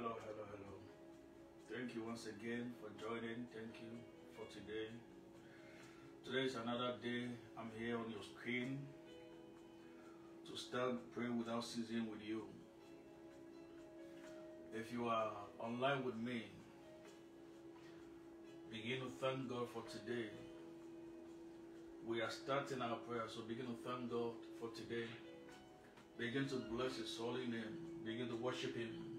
Hello, hello, hello. Thank you once again for joining. Thank you for today. Today is another day. I'm here on your screen to start praying without ceasing with you. If you are online with me, begin to thank God for today. We are starting our prayer, so begin to thank God for today. Begin to bless His holy name. Begin to worship Him.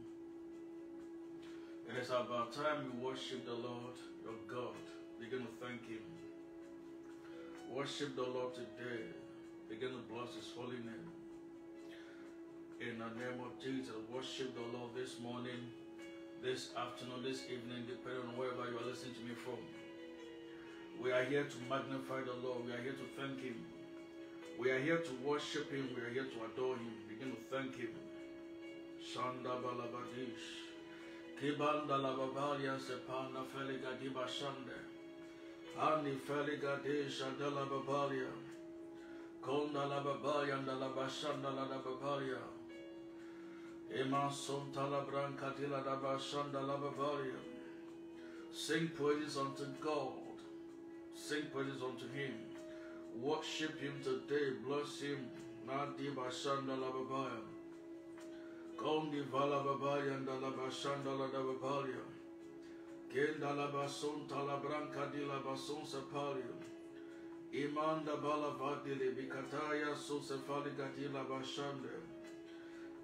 It is about time you worship the Lord your God. Begin to thank Him. Worship the Lord today. Begin to bless His holy name. In the name of Jesus, worship the Lord this morning, this afternoon, this evening, depending on wherever you are listening to me from. We are here to magnify the Lord. We are here to thank Him. We are here to worship Him. We are here to adore Him. Begin to thank Him. Shanda balabadish. Kibanda lababalia sepana feliga diba shande. Ani feliga de shandala babalia. Konda lababalia and labashanda lababalia. Ema sonta la branca de la labashanda lababalia. Sing praises unto God. Sing praises unto Him. Worship Him today. Bless Him. Nadi bashanda lababaya. Kondi vala babaya and la bashanda la babalia. Kenda la basunta la branca di la basun sapalia. Imanda bala vadili bikataya susefali gati la bashande.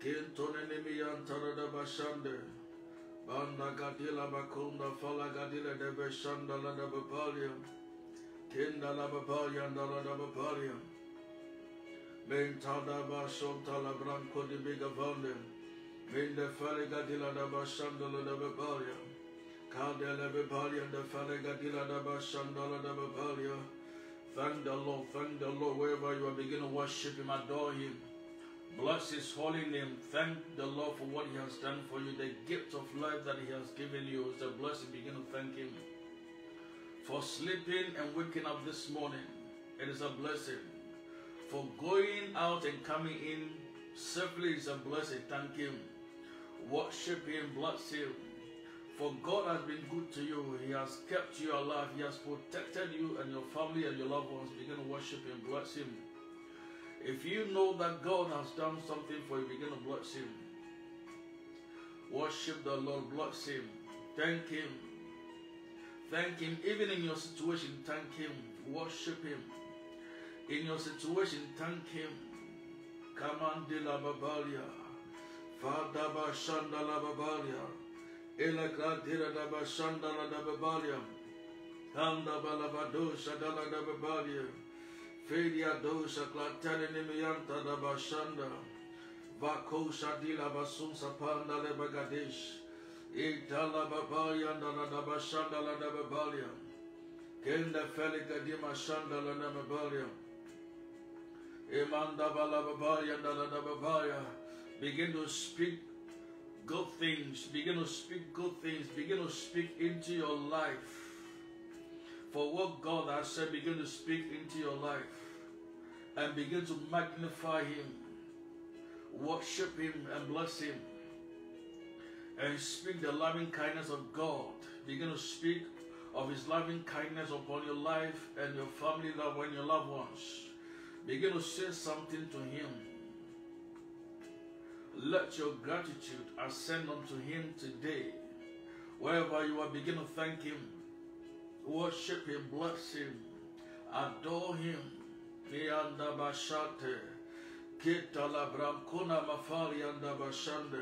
Kintone nimiantara da bashande. Banda gadila bakunda fala gadila de beshanda la da babalia. Kinda la babalia and la da babalia. Mentada bashonta la branco di bigavande. Mende falega dila da bashandala da babalia. Kadele babalia da falega dila da bashandala da babalia. Thank the Lord, thank the Lord wherever you are beginning to worship Him, adore Him. Bless His holy name. Thank the Lord for what He has done for you, the gift of life that He has given you. It's a blessing. Begin to thank Him for sleeping and waking up this morning. It is a blessing. For going out and coming in safely is a blessing. Thank Him. Worship Him, bless Him. For God has been good to you. He has kept you alive. He has protected you and your family and your loved ones. Begin to worship Him, bless Him. If you know that God has done something for you, begin to bless Him. Worship the Lord, bless Him. Thank Him. Thank Him. Even in your situation, thank Him. Worship Him. In your situation, thank Him. Come on, Dila Babalia. Fadaba Shandala Babalia. Elaka Dira Daba Shandala Babalia. Kanda Balabado Shadala Babalia. Fedia Dosha Klatani Nimianta Daba Shanda. Vako Shadila Basum Sapanda Lebagadesh. Itala Babalia and Daba Shandala Babalia. Kenda Felika Dima Shandala Babalia. Imanda Balababalia and Babalia. Begin to speak good things. Begin to speak good things. Begin to speak into your life. For what God has said, begin to speak into your life. And begin to magnify Him. Worship Him and bless Him. And speak the loving kindness of God. Begin to speak of His loving kindness upon your life and your family, love and your loved ones. Begin to say something to Him. Let your gratitude ascend unto Him today. Wherever you are, begin to thank Him, worship Him, bless Him, adore Him. Mianda bashate, kita la bramkuna mafali anda bashande,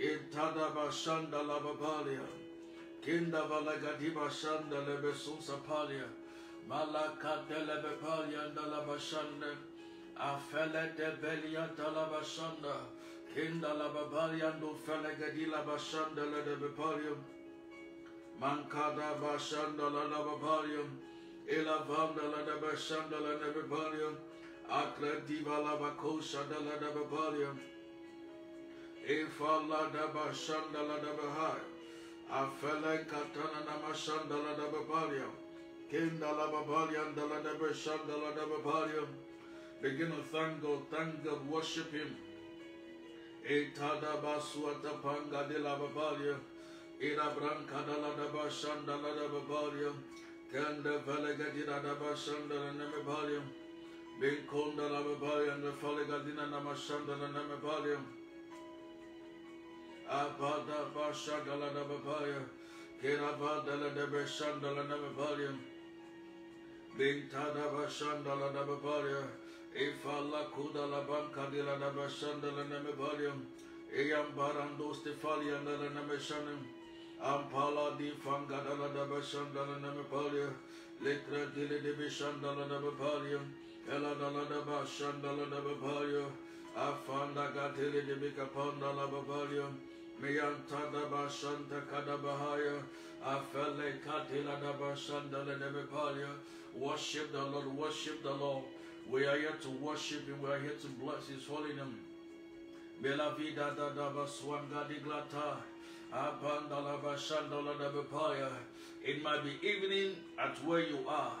itada bashanda la babalia, kinda valagadi bashanda lebesun sapalia, malaka de lebepalia anda la bashande, afele de belia la bashanda, kinda la babalia ando felegadi la bashanda le de bepalia, mankada bashanda la la babalia, Ela vanda la da bashanda la da babalia. Akra diva la bakosha da la da babalia. Efa la da bashanda la da bahai. Afele katana na mashanda la da babalia. Kenda la babalia and la da bashanda la da babalia. Begin to thank God, thank God, worship Him. Etada basuata panga de la babalia. Ira branca da la da bashanda la da babalia. Kanda valega di la da bashanda la nemebalia. Benkonda la babalia and the falega dina namashanda la nemebalia. Abada bashanda la da babalia. Kerabada la da bashanda la nemebalia. Bentada bashanda la da. Efala kuda la banca de la nabashanda la nemebalium. Eyam barando stefali and la nemeshanim. Ampala di fangada la nabashanda la nemebalia. Letra dile de bishanda la nebalium. Ela da la nabashanda la nebebalia. Afanda gatele de bikapanda la babalium. Miyantada bashanta kadabahaya. Afele katila nabashanda la nebebalia. Worship the Lord, worship the Lord. We are here to worship Him. We are here to bless His holy name. Bela vida da da baswanga. It might be evening at where you are,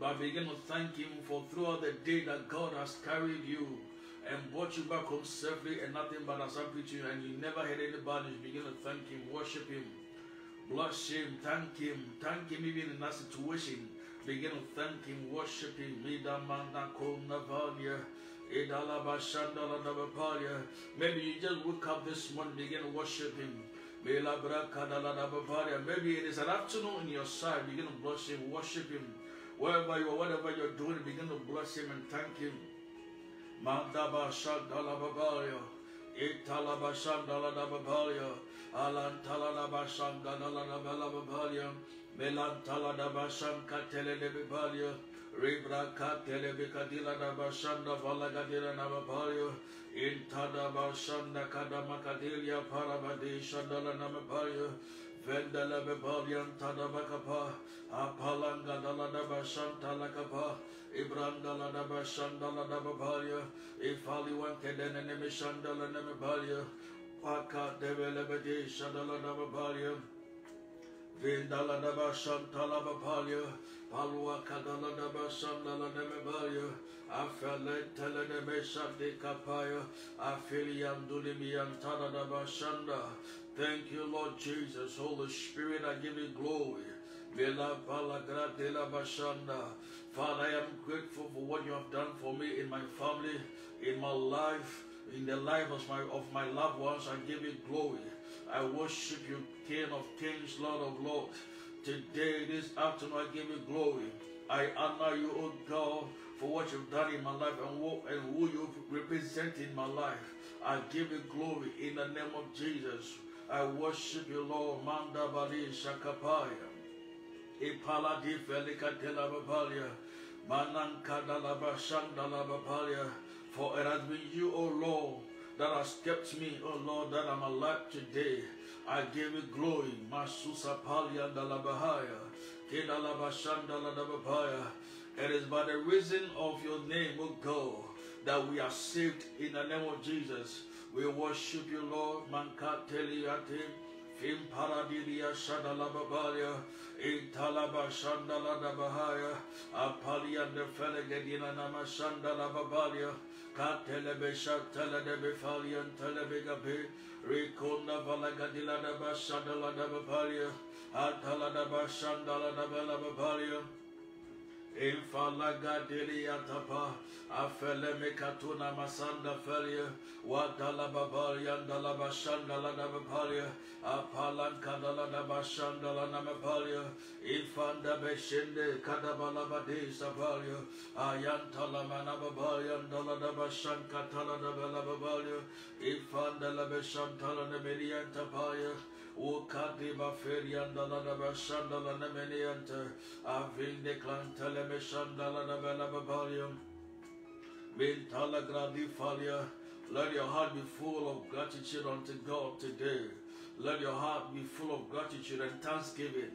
but begin to thank Him for throughout the day that God has carried you and brought you back home safely and nothing but has happened to you and you never had any bondage. Begin to thank Him, worship Him, bless Him, thank Him, thank Him even in that situation. Begin to thank Him, worship Him. Maybe you just woke up this morning, begin to worship Him. Maybe it is an afternoon in your side, begin to bless Him, worship Him. Wherever you are, whatever you're doing, begin to bless Him and thank Him. Mandaba Shandala Babalia, Italaba Shandala Babalia, Alantala Bashandala Babalia. Melantala da bashan katele de bibalia. Ribra katele bikadila da bashanda valagadila na babalia. Intada bashanda kada makadilia parabadi shandala na babalia. Vendela bebalia tada bakapa. Apalanga dala da bashanta la kapa. Ibranda la da bashanda la da babalia. Ifali wanke dene neme shandala neme balia. Vindala daba shantala bapalia, palua kadala daba shandala nemebalia, afele tele neme shandi kapaya, afiliam dulimian tada daba shanda. Thank you, Lord Jesus. Holy Spirit, I give you glory. Vela pala gradela bashanda. Father, I am grateful for what you have done for me in my family, in my life, in the life of my of my loved ones. I give you glory. I worship you, King of kings, Lord of lords. Today, this afternoon, I give you glory. I honor you, O God, for what you've done in my life and, what, and who you represent in my life. I give you glory in the name of Jesus. I worship you, Lord. Manda Bali Shakapaya. Ipala di Felika Telabapalia. Manankadalaba Shandalabapalia. For it has been you, O Lord, that has kept me, oh Lord, that I'm alive today. I give you glory. Masusa palia dalabahaya. It is by the reason of your name, O God, that we are saved in the name of Jesus. We worship you, Lord. Mankateliate. Fim paradilia shadalababalia. Italaba shandaladabahaya. Apalia de felegedina nama shandalababalia. Katelebesha teledebefalian telebegabe. Rikonda valagadila daba shadaladaba Ataladaba shandaladaba Infalaga deliatapa, afele mekatuna masanda felia, wadala babalia, dala bashanda la nabapalia, apalan kadala nabashanda la nabapalia, infanda beshende kadabala bade sapalia, ayantala manababalia, dala nabashan katala nabala babalia, infanda la beshantala namelianta paya, Ukadiba ferianda la da bashanda la na menianta. Avinde clantele meshanda la na bela babalium. Bintala gradi falia. Let your heart be full of gratitude unto God today. Let your heart be full of gratitude and thanksgiving.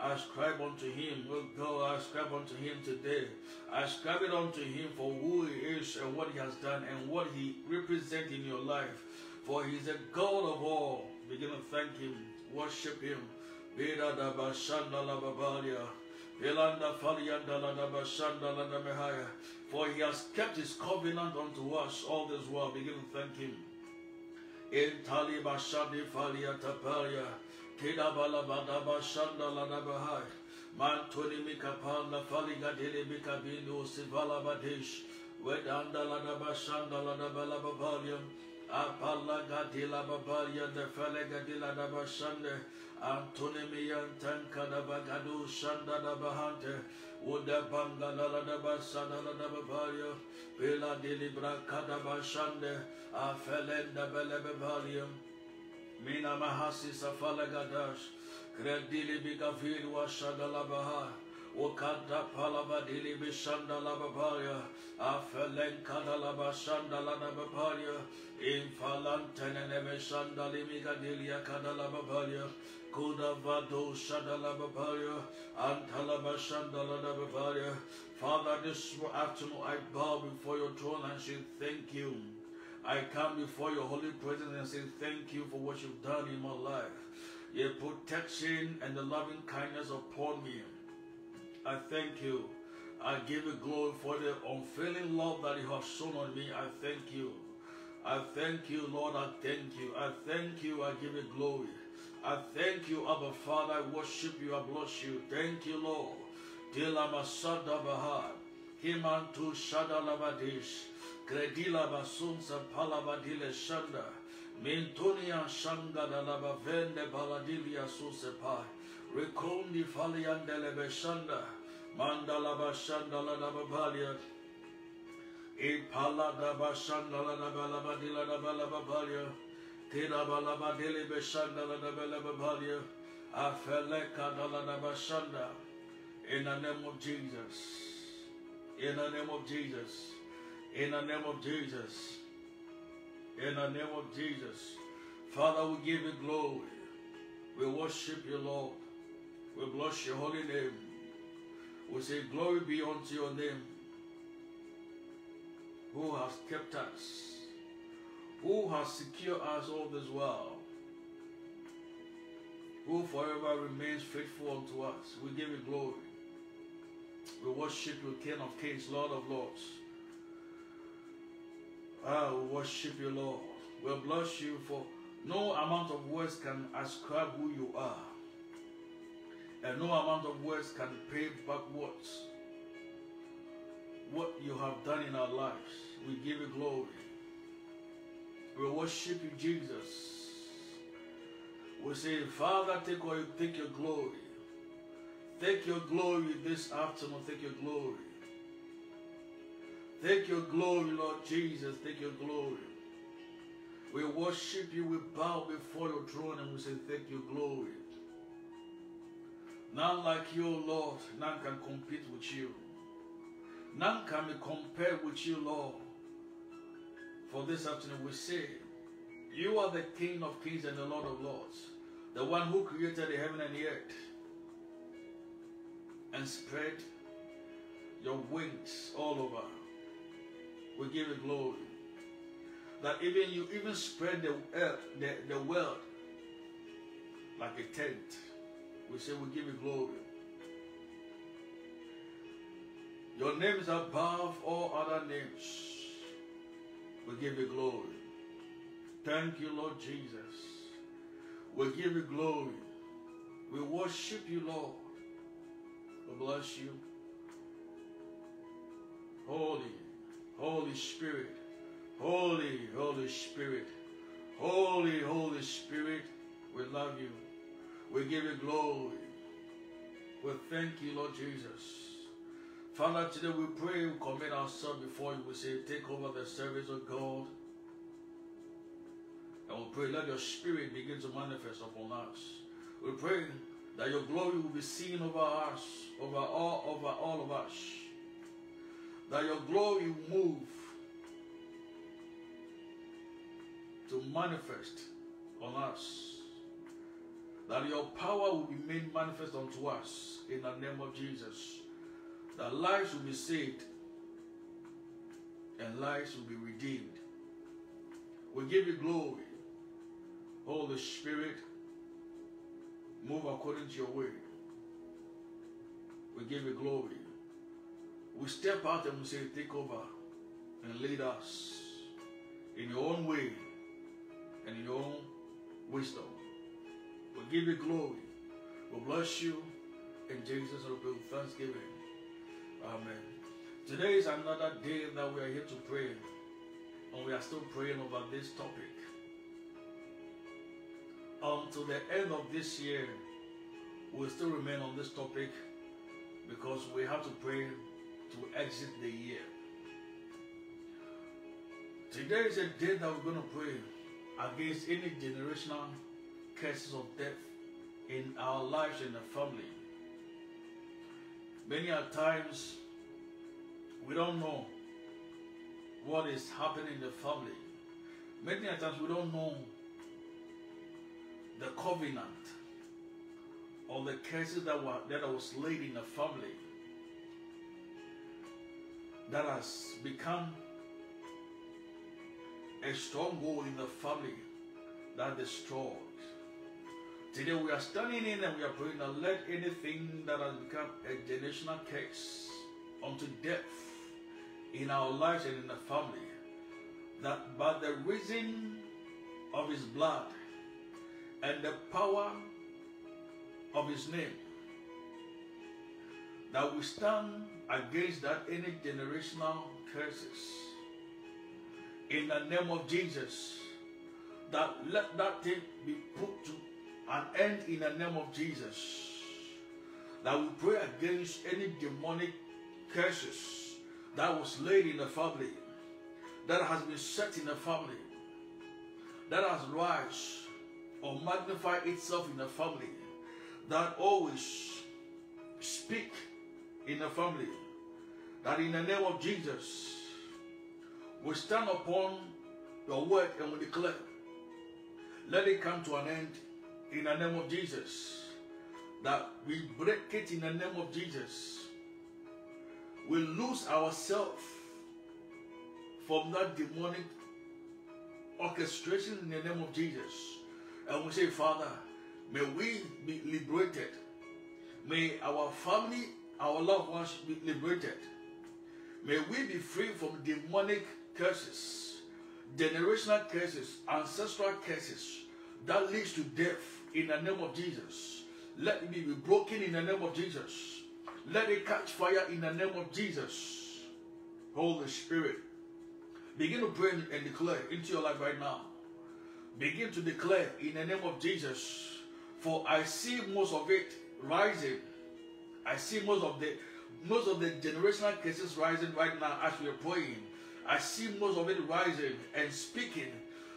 Ascribe unto him, O God, ascribe unto him today. Ascribe it unto him for who he is and what he has done and what he represents in your life. For he is a God of all. Begin to thank Him, worship Him. For He has kept His covenant unto us all this while. Begin to thank Him. In Taliba Shadi Falia Taparia, Tida Balabadaba Shanda Lanabahai, Mantoni Mikapanda Faliga Dili Mikabinu Sivala Badish, Wedanda Lanaba Shanda Lanabala Babalium, Apala Gadila Babalia, the Falega Dila Nabashande, Antoni Miyan Tankada Bagadu Shanda Nabahante, Uda Banga Lalaba Sada Nababalia, Pila Dilibra Kadaba Shande, Afelenda Belebevalium, Mina Mahasi Safalagadash, Kredili Bigavil Washadalabaha, Wakanda Palavadili Bishanda Lababaya, Afelen Kadalaba Shanda Lanabaparia, Infalanteneme Shanda Limigadilia Kadalabaparia, Kuda Vado Shadalabaparia, Antalaba Shanda Lanabaparia. Father, this afternoon I bow before your throne and say thank you. I come before your holy presence and say thank you for what you've done in my life. Your protection and the loving kindness upon me. I thank you. I give you glory for the unfailing love that you have shown on me. I thank you. I thank you, Lord. I thank you. I thank you. I give you glory. I thank you, Abba Father. I worship you. I bless you. Thank you, Lord. Dila Masada Bahar. Himantu Shadalabadish. Gredila Basunsa Palabadile Shanda. Mintonia Shanga Dalaba Vende Baladilia Susepai. Recondi Faliandele Beshanda. Mandalaba Shandala Nababalia. Ipala Daba Shandala Nabalabadila Nabalababalia. Tira Balabadili Beshandala Nabalababalia. Afeleka Dala Nabashanda. In the name of Jesus. In the name of Jesus. In the name of Jesus. In the name of Jesus. Father, we give you glory. We worship you, Lord. We bless your holy name. We say, Glory be unto your name, who has kept us, who has secured us all this while, who forever remains faithful unto us. We give you glory. We worship you, King of Kings, Lord of Lords. Ah, we worship you, Lord. We bless you for no amount of words can ascribe who you are. And no amount of words can pay backwards what you have done in our lives. We give you glory. We worship you, Jesus. We say, Father, take, all, take your glory. Take your glory this afternoon. Take your glory. Take your glory, Lord Jesus. Take your glory. We worship you. We bow before your throne and we say, Take your glory. None like you, Lord. None can compete with you. None can be compared with you, Lord. For this afternoon, we say, You are the King of kings and the Lord of lords, the one who created the heaven and the earth and spread your wings all over. We give you glory. That even you even spread the earth, the, the world like a tent. We say we give you glory. Your name is above all other names. We give you glory. Thank you, Lord Jesus. We give you glory. We worship you, Lord. We bless you. Holy, Holy Spirit. Holy, Holy Spirit. Holy, Holy Spirit. We love you. We give you glory. We thank you, Lord Jesus. Father, today we pray, we commit ourselves before you. We say, take over the service of God. And we pray, let your spirit begin to manifest upon us. We pray that your glory will be seen over us, over all, over all of us. That your glory will move to manifest on us. That your power will be made manifest unto us in the name of Jesus. That lives will be saved and lives will be redeemed. We give you glory. Holy Spirit, move according to your way. We give you glory. We step out and we say, take over and lead us in your own way and in your own wisdom. We give you glory. We'll bless you in Jesus' name thanksgiving. Amen. Today is another day that we are here to pray, and we are still praying over this topic. Until the end of this year, we'll still remain on this topic because we have to pray to exit the year. Today is a day that we're going to pray against any generational curses of death in our lives and the family. Many a times we don't know what is happening in the family. Many a times we don't know the covenant or the curses that were that was laid in the family that has become a stronghold in the family that destroys. Today we are standing in and we are praying that let anything that has become a generational curse unto death in our lives and in the family, that by the reason of his blood and the power of his name, that we stand against that any generational curses in the name of Jesus. That let that thing be put to an end in the name of Jesus. That we pray against any demonic curses that was laid in the family, that has been set in the family, that has rise or magnify itself in the family, that always speak in the family, that in the name of Jesus, we stand upon your word and we declare, let it come to an end in the name of Jesus. That we break it in the name of Jesus. We lose ourselves from that demonic orchestration in the name of Jesus. And we say, Father, may we be liberated. May our family, our loved ones be liberated. May we be free from demonic curses, generational curses, ancestral curses that leads to death in the name of Jesus. Let it be broken in the name of Jesus. Let it catch fire in the name of Jesus. Holy Spirit, begin to pray and declare into your life right now. Begin to declare in the name of Jesus. For I see most of it rising. I see most of the most of the generational cases rising right now as we are praying. I see most of it rising and speaking.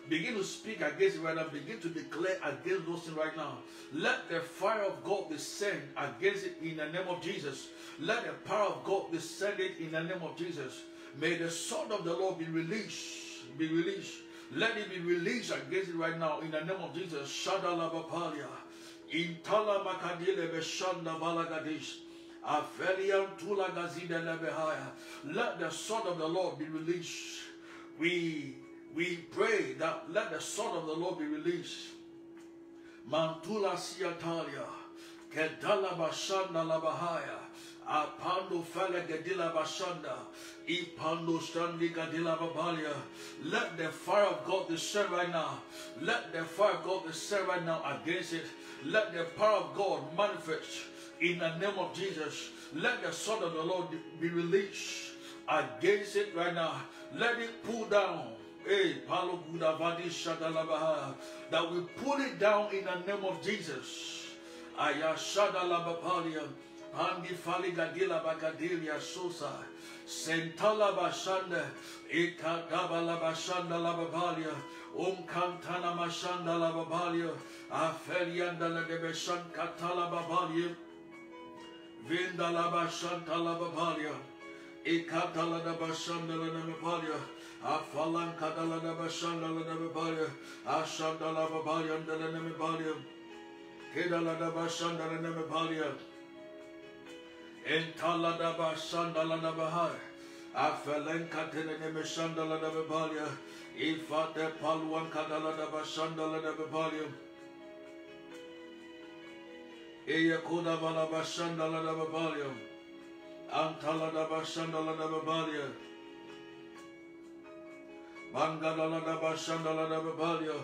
Begin to speak against it right now. Begin to declare against those things right now. Let the fire of God descend against it in the name of Jesus. Let the power of God descend it in the name of Jesus. May the sword of the Lord be released. Be released. Let it be released against it right now in the name of Jesus. Shadalabapalia. Intala makadile beshanda balagadish. Let the sword of the Lord be released. We we pray that let the sword of the Lord be released. Mantula siatalia. Kedala bashanda labahaya. Apando fele gedila bashanda. Ipando standi gadila babalia. Let the fire of God descend right now. Let the fire of God descend right now against it. Let the power of God manifest in the name of Jesus. Let the sword of the Lord be released against it right now. Let it pull down. That we pull it down in the name of Jesus. Ayashadalabapalia. Pandi Faligadila Bagadilia Sosa. Sentala Bashanda. Ikadabala Bashanda Lababalia. Um Kantana Mashanda Lababalia. Afelianda Ladebeshan Katala Babalia. Vindala Bashanta Lababalia. Ikatala da Bashanda Lanabalia. Afalan Kadala da Bashanda Lanabalia. Ashanda Lababalia and Lanabalia. Kedala da Bashanda Lanabalia. Entala da Bashanda Lanabahai. Afelen Katene Meshanda Lanabalia. Ifate Paluan Kadala da Bashanda Lanabalia. Eya kuda bala bashanda la babalia. Antala da bashanda la babalia. Bangala la bashanda la babalia.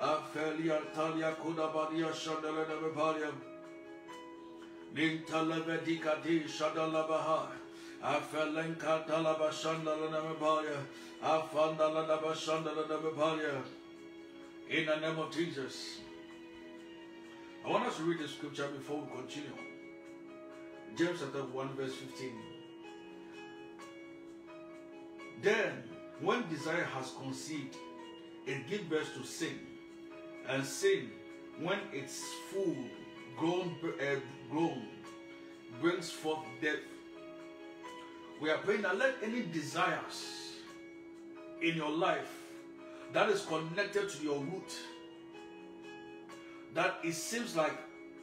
Afelia Talia Shandala. Nintalabedika di Shadalabaha. Afelenka Dalaba Shandala Nabapalia. Afandala Naba Shandala Nabapalia. In the name of Jesus. I want us to read the scripture before we continue. James chapter 1, verse 15. Then, when desire has conceived, it gives birth to sin. And sin, when it's full, grown, uh, grown, brings forth death. We are praying that let any desires in your life that is connected to your root, that it seems like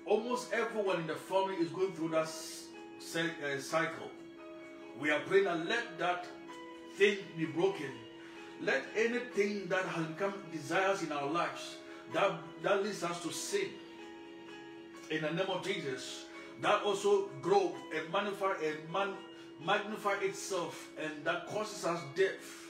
almost everyone in the family is going through that uh, cycle. We are praying that let that thing be broken. Let anything that has become desires in our lives that, that leads us to sin, in the name of Jesus, that also grow and magnify and man, magnify itself and that causes us death.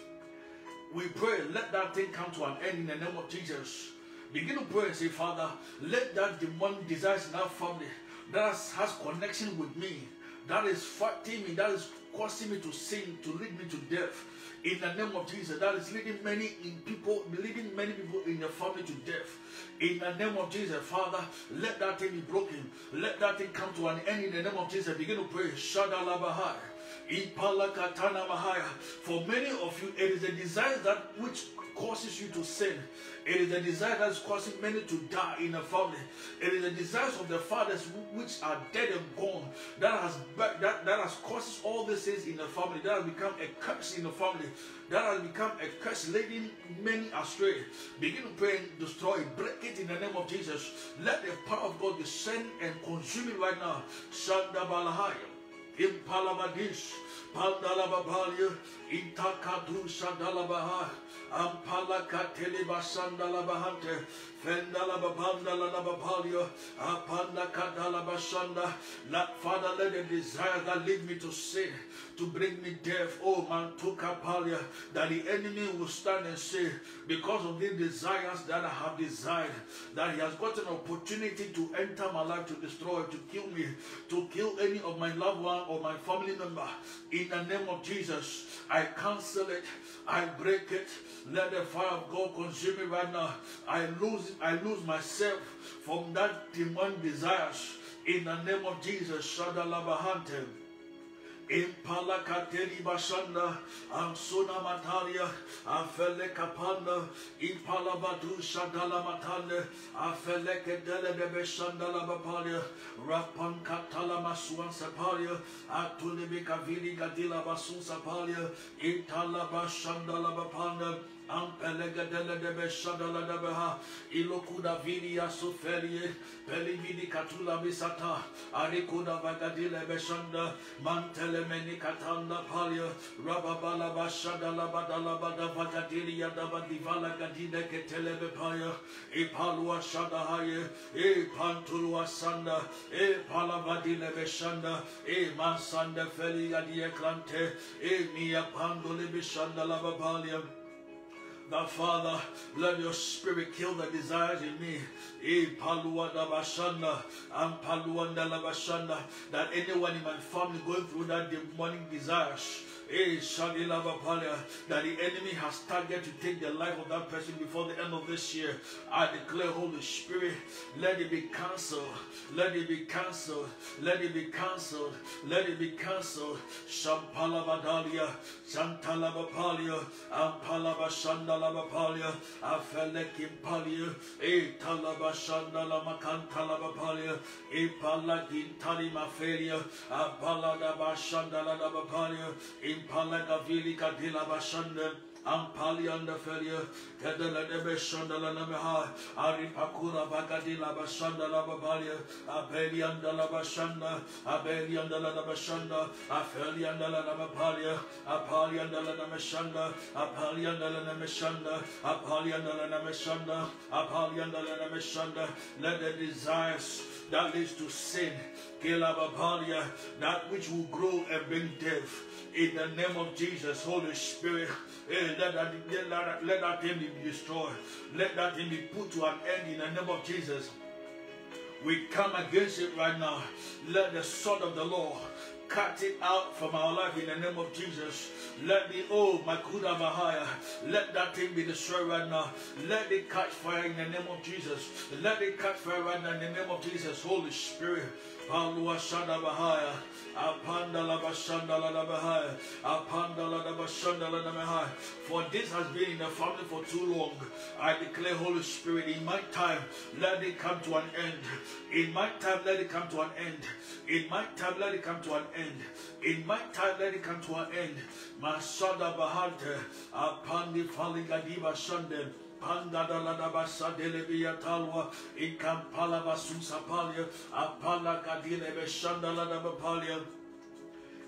We pray, let that thing come to an end in the name of Jesus. Begin to pray and say, Father, let that demonic desires in our family that has connection with me, that is fighting me, that is causing me to sin, to lead me to death. In the name of Jesus, that is leading many in people, leading many people in your family to death. In the name of Jesus, Father, let that thing be broken. Let that thing come to an end in the name of Jesus. Begin to pray. For many of you, it is a desire that which causes you to sin. It is the desire that is causing many to die in a family. It is the desires of the fathers which are dead and gone that has that, that has causes all these things in the family. That has become a curse in the family. That has become a curse leading many astray. Begin to pray and destroy. Break it in the name of Jesus. Let the power of God descend and consume it right now. Shanda Balahaya. Impalabadish. Pandalababalia. Itakadu Shadalabaha. Ampala kateli basanda la bahante. Basanda. Ah, Father, let the desire that lead me to sin, to bring me death. Oh, man, to kapalia. That the enemy will stand and say, because of the desires that I have desired, that he has got an opportunity to enter my life to destroy, to kill me, to kill any of my loved one or my family member. In the name of Jesus, I cancel it. I break it. Let the fire of God consume me right now. I lose I lose myself from that demonic desires. In the name of Jesus, Shadalabahante. Impala kateli bashanda, ansuna mataria, afele kapanda, impala badu shadala matande, afele kedele de beshanda la bapalia, rapan katala masuan sapalia, atuli bikavili gadila basun sapalia, intala bashanda la bapanda, Ampelegedele de beshadala de beha. Ilokuda vidia suferie. Pelividi katula bisata. Arikuda vagadile beshanda. Mantele meni katanda palia. Rababala bashadala badala bada vagadilia da badivala gadine ketele bepaya. Ipalua shadahaye. E pantulua sanda. E palavadile beshanda. E mansanda feli adie klante. E mia pandole beshanda la That Father, let your spirit kill the desires in me. That anyone in my family going through that demonic desires that the enemy has targeted to take the life of that person before the end of this year. I declare, Holy Spirit, let it be cancelled. Let it be cancelled. Let it be cancelled. Let it be cancelled. Shampalabadalia, Santalabapalia, Ampalabashandalabapalia, Afelekimpalia, Etalabashandalamakantalabapaliya, Epalagintalimafelia, Apaladabashandalabapalia, Impalaga vili kadila bashanda. Ampalianda feria, Kedela de Beshanda la Nameha, Aripakura Bagadila Bashanda la Babalia, Abelianda la Bashanda, Abelianda la Bashanda, Afelianda la Namapalia, Apalianda la Nameshanda, Apalianda la Nameshanda, Apalianda la Nameshanda, Apalianda la Nameshanda, let the desires that leads to sin. That which will grow and bring death. In the name of Jesus, Holy Spirit, eh, let, that, let, that, let that thing be destroyed. Let that thing be put to an end in the name of Jesus. We come against it right now. Let the sword of the Lord cut it out from our life in the name of Jesus. Let the oh my Makuda Bahaya, let that thing be destroyed right now. Let it catch fire in the name of Jesus. Let it catch fire right now in the name of Jesus. Holy Spirit. For this has been in the family for too long. I declare, Holy Spirit, in my time, let it come to an end. In my time, let it come to an end. In my time, let it come to an end. In my time, let it come to an end. Masada Bahante. Apandi Faligadiba Shande. Pangada la da basa delebia talwa in Kampala basusa palia apala kadile beshanda la da bapalia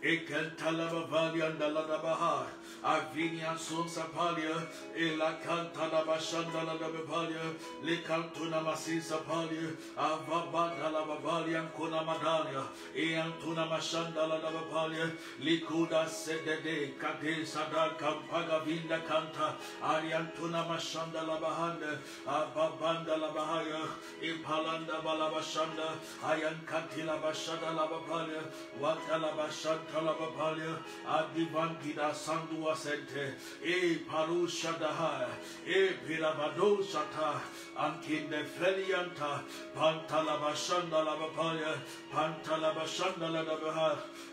Ekentala balia and la da bahar Avinia son sapalia ela canta la bashanda la da bapalia le cantuna masisa palia avabanda la babalia kuna madania eantuna mashanda la da bapalia likuda sedede kade sada kampaga vinda kanta ariantuna mashanda la bahanda ababanda la bahaya impalanda balabashanda ayan katila bashanta la sandua sente e parusha daha e pilavado sata ankinde felianta pantala bashanda la bapalia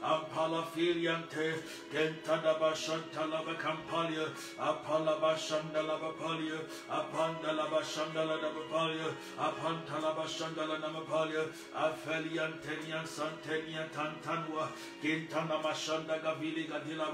pantala bashanda la baha ampala filiante kentada bashanta la bakampalia apala bashanda la bapalia apanda la bashanda la bapalia apanta la bashanda la namapalia afeliante nian santenia tantanwa kintana mashanda gavili gadila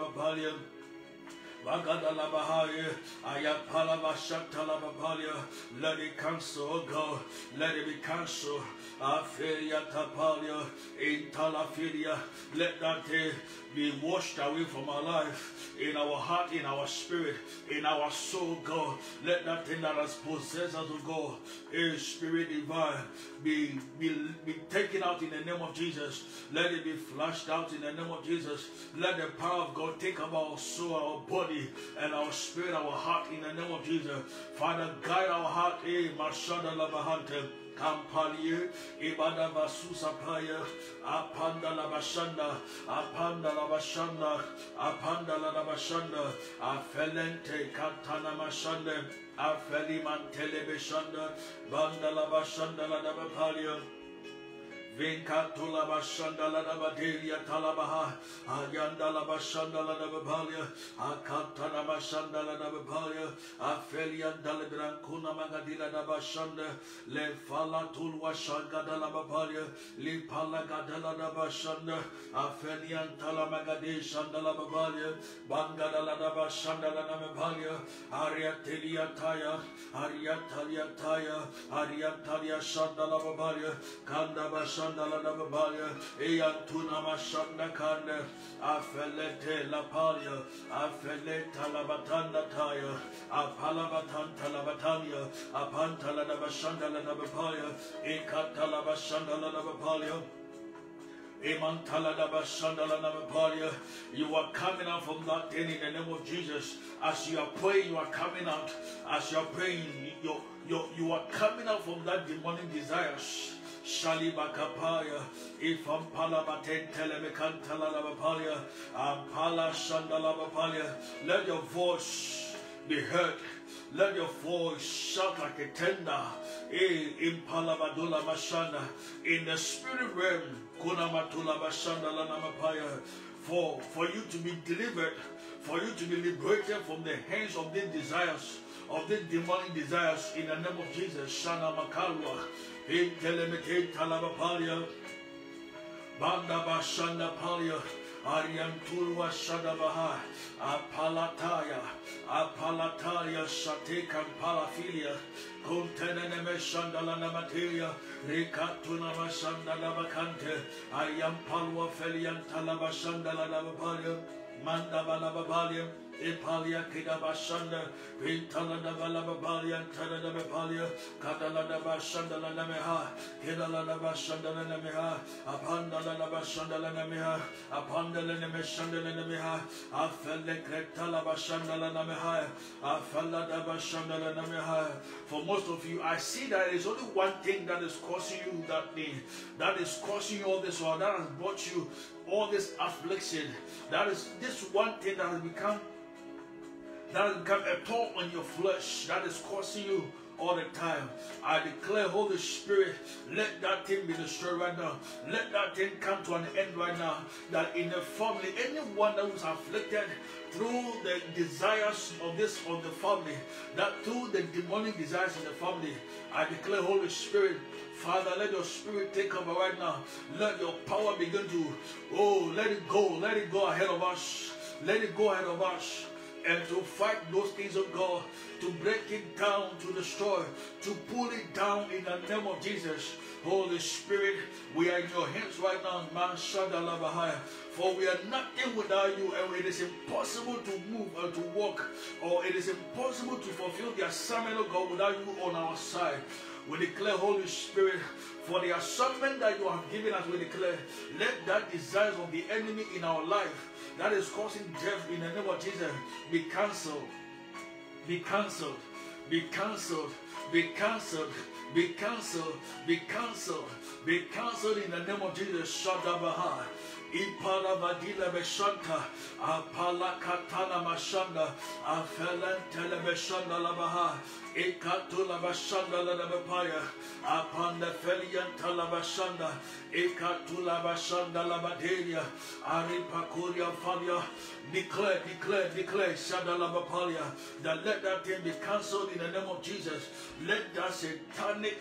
let it cancel, oh God, let it be cancelled. Aferia Tapalia, Intalafilia, let that day be washed away from our life, in our heart, in our spirit, in our soul, God. Let that thing that has possessed us, oh God, a spirit divine, be, be, be taken out in the name of Jesus. Let it be flushed out in the name of Jesus. Let the power of God take up our soul, our body, and our spirit, our heart in the name of Jesus. Father, guide our heart, eh, Mashada Labahante. Kampalie, Ibada Basusa Paya, Apanda la Bashanda, Apanda la Bashanda, Apanda la Bashanda, Afelente Katana Mashande, Afeliman Telebeshanda, Banda la Bashanda la Dabapalia. Vinkatula bashanda la badelia talabaha, ayanda la bashanda la babalia, akantana bashanda babalia, afelia dalibran kuna magadila da bashanda, le fala tulwa shanga da la babalia, li pala gadala da bashanda, afelian talamagade shanda la babalia, banga da la da bashanda la babalia, ariatelia taya, ariatalia taya, ariatalia shanda la babalia, kanda bashanda Mashanda Kanda, Afelete la la batanda taya, la. You are coming out from that thing in the name of Jesus. As you are praying, you are coming out. As you are praying, you, you, you are coming out from that demonic desires. Shalibakapaya, Ifam Palabaten Telemekantalabapalia, Ampala Shandalabapalia. Let your voice be heard. Let your voice shout like a tender. Eh, Impalabadula Mashanda. In the spirit realm, Kunamatula Bashanda Lanamapaya. For, for you to be delivered, for you to be liberated from the hands of these desires, of these demonic desires, in the name of Jesus, Shana Makalwa. In Telemete Talabapalia, Banda Shadabaha, Apalataya, Apalataya Shatekan Palafilia, Conteneme Shandalana Materia, Ricatuna Mashandala Bacante, Ayampalwa Felian Talabashandala Babalia, Manda Balababalia, Ipalia Kidabashanda, Pintala da Balabalia, Tada da Bapalia, Katala da Bashanda la Nameha, Kidala da Bashanda la Nameha, Apanda la Bashanda la Nameha, Apanda la Nameshanda la Nameha, Afele Kretala Bashanda la Nameha, Afala da Bashanda la Nameha. For most of you, I see that there's only one thing that is causing you that thing, that is causing you all this, or that has brought you all this affliction. That is this one thing that has become that has become a thorn on your flesh that is causing you all the time. I declare, Holy Spirit, let that thing be destroyed right now. Let that thing come to an end right now. That in the family, anyone that was afflicted through the desires of this of the family, that through the demonic desires in the family, I declare, Holy Spirit, Father, let your spirit take over right now. Let your power begin to, oh, let it go. Let it go ahead of us. Let it go ahead of us and to fight those things of God, to break it down, to destroy, to pull it down in the name of Jesus. Holy Spirit, we are in your hands right now, man For we are nothing without you, and it is impossible to move or to walk, or it is impossible to fulfill the assignment of God without you on our side. We declare, Holy Spirit, for the assignment that you have given us, we declare, let that desires of the enemy in our life that is causing death in the name of Jesus be cancelled. Be cancelled. Be cancelled. Be cancelled. Be cancelled. Be cancelled. Be cancelled in the name of Jesus. Katana mashanda, afelan telebeshanda labaha, ikatula bashanda ladabapaya, apanda felian talabashanda, ikatula bashanda labadelia, aripakuria falia, declare, declare, declare, Shadalabapalia, that let that thing be cancelled in the name of Jesus. Let that satanic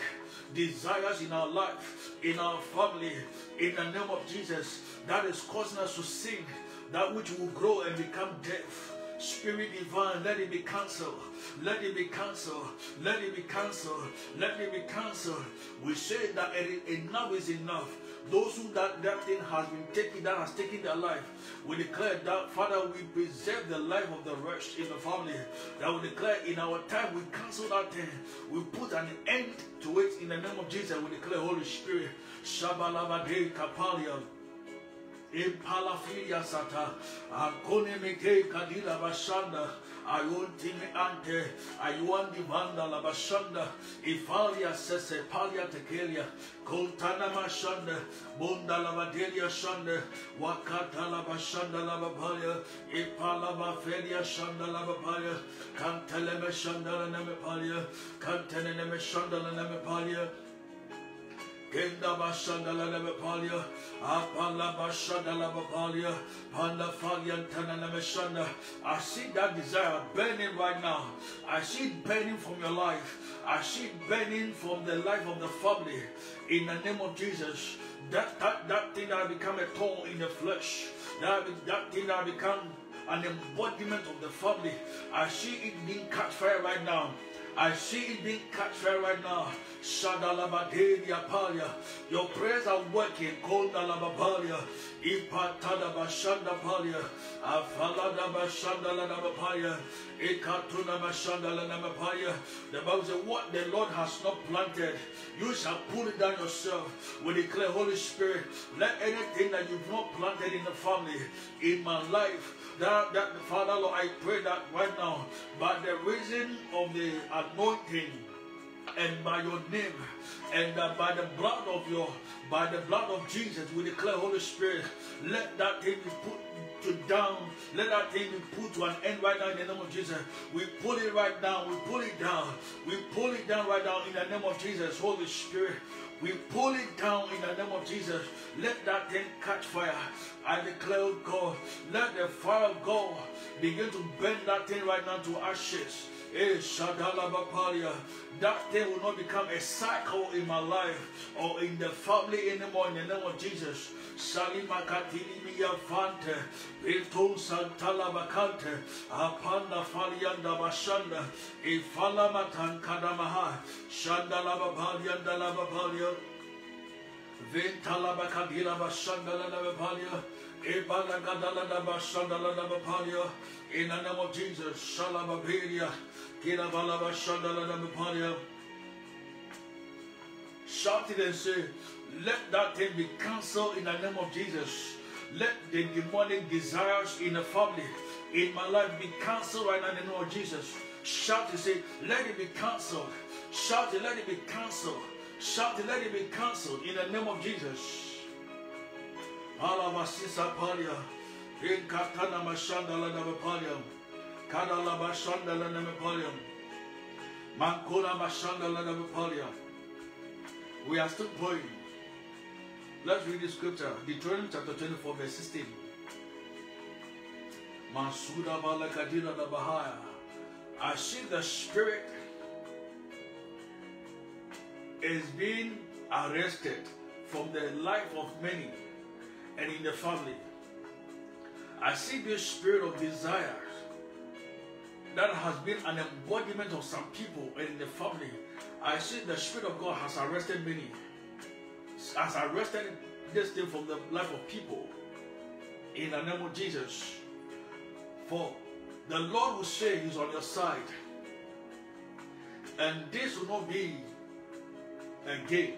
desires in our life, in our family, in the name of Jesus, that is causing us to sin, that which will grow and become deaf. Spirit divine, let it be cancelled. Let it be cancelled. Let it be cancelled. Let it be cancelled. We say that enough is enough. Those who that, that thing has been taken, that has taken their life, we declare that, Father, we preserve the life of the rest in the family. That we declare in our time, we cancel that thing. We put an end to it in the name of Jesus. We declare, Holy Spirit, Kapalia. Impalafilia sata, akone meke kadila bashanda, ayunti me ante, ayuandi vanda la bashanda, ifalia sese palia tekelia, kontana mashanda, bunda la badelia shanda, wakata la bashanda la bapalia, ipala bafelia shanda la bapalia, kantele me shanda la neme palia, kantene shanda la neme palia, Kenda bashanda la palia, apala bashanda la panda falia tana meshanda. I see that desire burning right now. I see it burning from your life. I see it burning from the life of the family. In the name of Jesus, that that, that thing that become a thorn in the flesh, that that thing that become an embodiment of the family. I see it being catch fire right now. I see it being fire right now. Shadalabadelia palia. Your prayers are working. Kondalabapalia. Ipatada bashanda palia. Bashanda lanabapalia. Ikatuna bashanda lanabapaya. The Bible says, What the Lord has not planted, you shall pull it down yourself. We declare, Holy Spirit, let anything that you've not planted in the family, in my life, that, that Father Lord, I pray that right now, by the reason of the anointing and by your name and uh, by the blood of your by the blood of Jesus we declare Holy Spirit let that thing be put to down let that thing be put to an end right now in the name of Jesus we pull it right now we pull it down we pull it down right now in the name of Jesus Holy Spirit we pull it down in the name of Jesus. Let that thing catch fire. I declare, oh God, let the fire of God begin to burn that thing right now to ashes. Eh, that thing will not become a cycle in my life or in the family anymore in the name of Jesus. Salima katini miya fante, Bilton santala bakante, Apanda falianda bashanda, Ifala matan kadamaha, Shanda laba palianda laba palia, Vintala bakadila bashanda laba palia, In the name of Jesus, Shalabapedia, Kirabalaba Shandaladabapadia. Shout it and say, Let that thing be cancelled in the name of Jesus. Let the demonic desires in the family, in my life, be cancelled right now in the name of Jesus. Shout and say, Let it be cancelled. Shout it, let it be cancelled. Shout it, let it be cancelled in the name of Jesus. Alavasisa palia. Inkatana mashanda la namapalia. Kadala bashanda la namapalia. Mankuna mashanda la namapalia. We are still praying. Let's read the scripture. Deuteronomy chapter 24, verse 16. Masuda balakadina da bahaya. I see the spirit is being arrested from the life of many and in the family. I see this spirit of desire that has been an embodiment of some people and in the family. I see the spirit of God has arrested many, has arrested this thing from the life of people in the name of Jesus. For the Lord will say He's on your side, and this will not be again.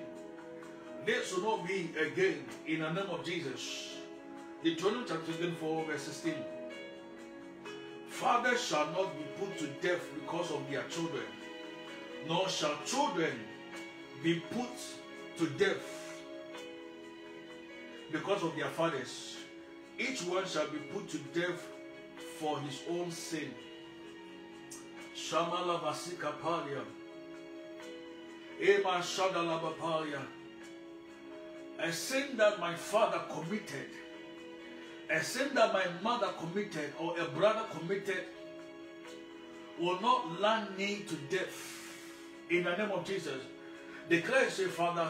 This will not be again in the name of Jesus. Deuteronomy chapter 24, verse 16. Fathers shall not be put to death because of their children, nor shall children be put to death because of their fathers. Each one shall be put to death for his own sin. Shamala Vasika Palia. Ema Shadalabapalia. A sin that my father committed, a sin that my mother committed or a brother committed will not land me to death. In the name of Jesus. Declare, say, Father,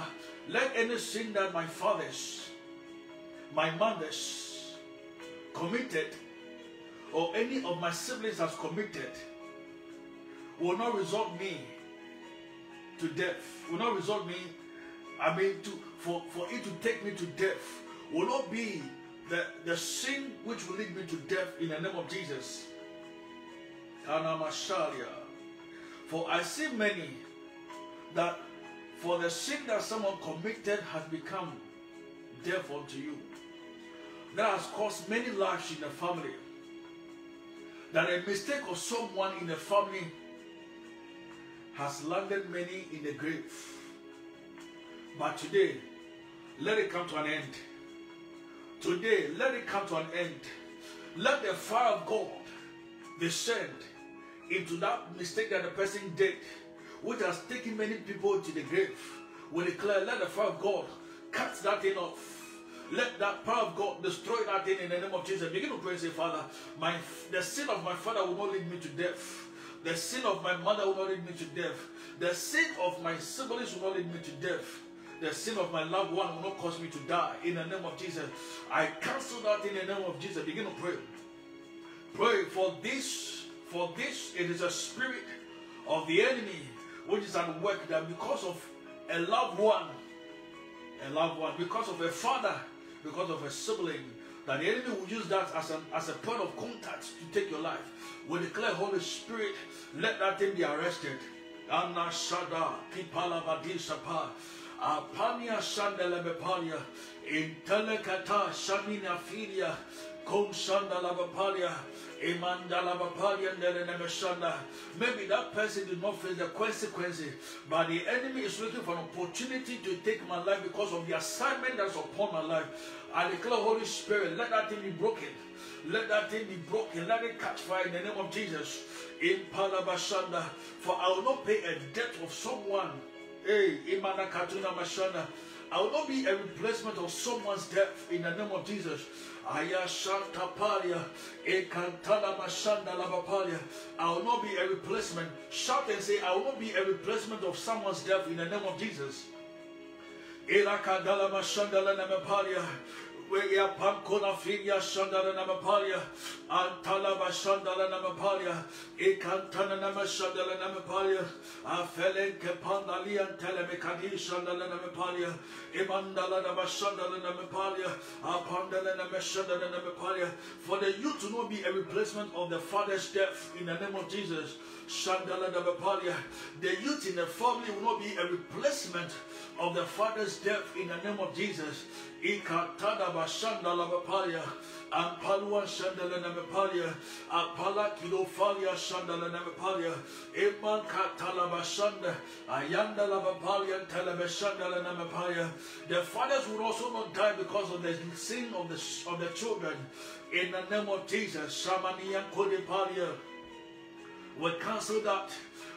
let any sin that my fathers, my mothers committed, or any of my siblings has committed, will not result me to death. Will not result me, I mean, to for, for it to take me to death. Will not be the, the sin which will lead me to death in the name of Jesus. For I see many that for the sin that someone committed has become death unto you. That has caused many lives in the family. That a mistake of someone in the family has landed many in the grave. But today, let it come to an end. Today, let it come to an end. Let the fire of God descend into that mistake that the person did, which has taken many people to the grave. We declare, let the fire of God cut that thing off. Let that power of God destroy that thing in the name of Jesus. Begin to pray and say, Father, my the sin of my father will not lead me to death. The sin of my mother will not lead me to death. The sin of my siblings will not lead me to death. The sin of my loved one will not cause me to die. In the name of Jesus, I cancel that in the name of Jesus. Begin to pray. Pray for this. For this, it is a spirit of the enemy which is at work that because of a loved one, a loved one, because of a father, because of a sibling, that the enemy will use that as a, as a point of contact to take your life. We declare, Holy Spirit, let that thing be arrested. Anna Shada, Kipala Vadisapa, Apania Shandelebepalia, Intelekata Shamina Filia, Kom Nelemeshanda. Maybe that person did not face the consequences, but the enemy is looking for an opportunity to take my life because of the assignment that's upon my life. I declare, Holy Spirit, let that thing be broken. Let that thing be broken. Let it catch fire in the name of Jesus. In Palabashanda. For I will not pay a debt of someone. Hey, Imana Katuna Mashanda. I will not be a replacement of someone's death in the name of Jesus. Ayashanta Palia, Ekantala Mashanda Lavapalia. I will not be a replacement. Shout and say, I will not be a replacement of someone's death in the name of Jesus. Weya pankona filia shandala namapalia. Antala bashandala namapalia. Ikantana nama shandala namapalia. Afelen kepanali antele mekadi shandala namapalia. Imandala nama shandala namapalia. Apandala nama shandala namapalia. For the youth to not be a replacement of the father's death in the name of Jesus. The youth in the family will not be a replacement of the father's death in the name of Jesus. Ampalua shandala namapalia. Apala kilofalia shandala namapalia. Iman katala bashanda. Ayanda labapalia telebeshanda namapalia. The fathers will also not die because of the sin of the of the children. In the name of Jesus. Shamaniyan kodipalia. We cancel that.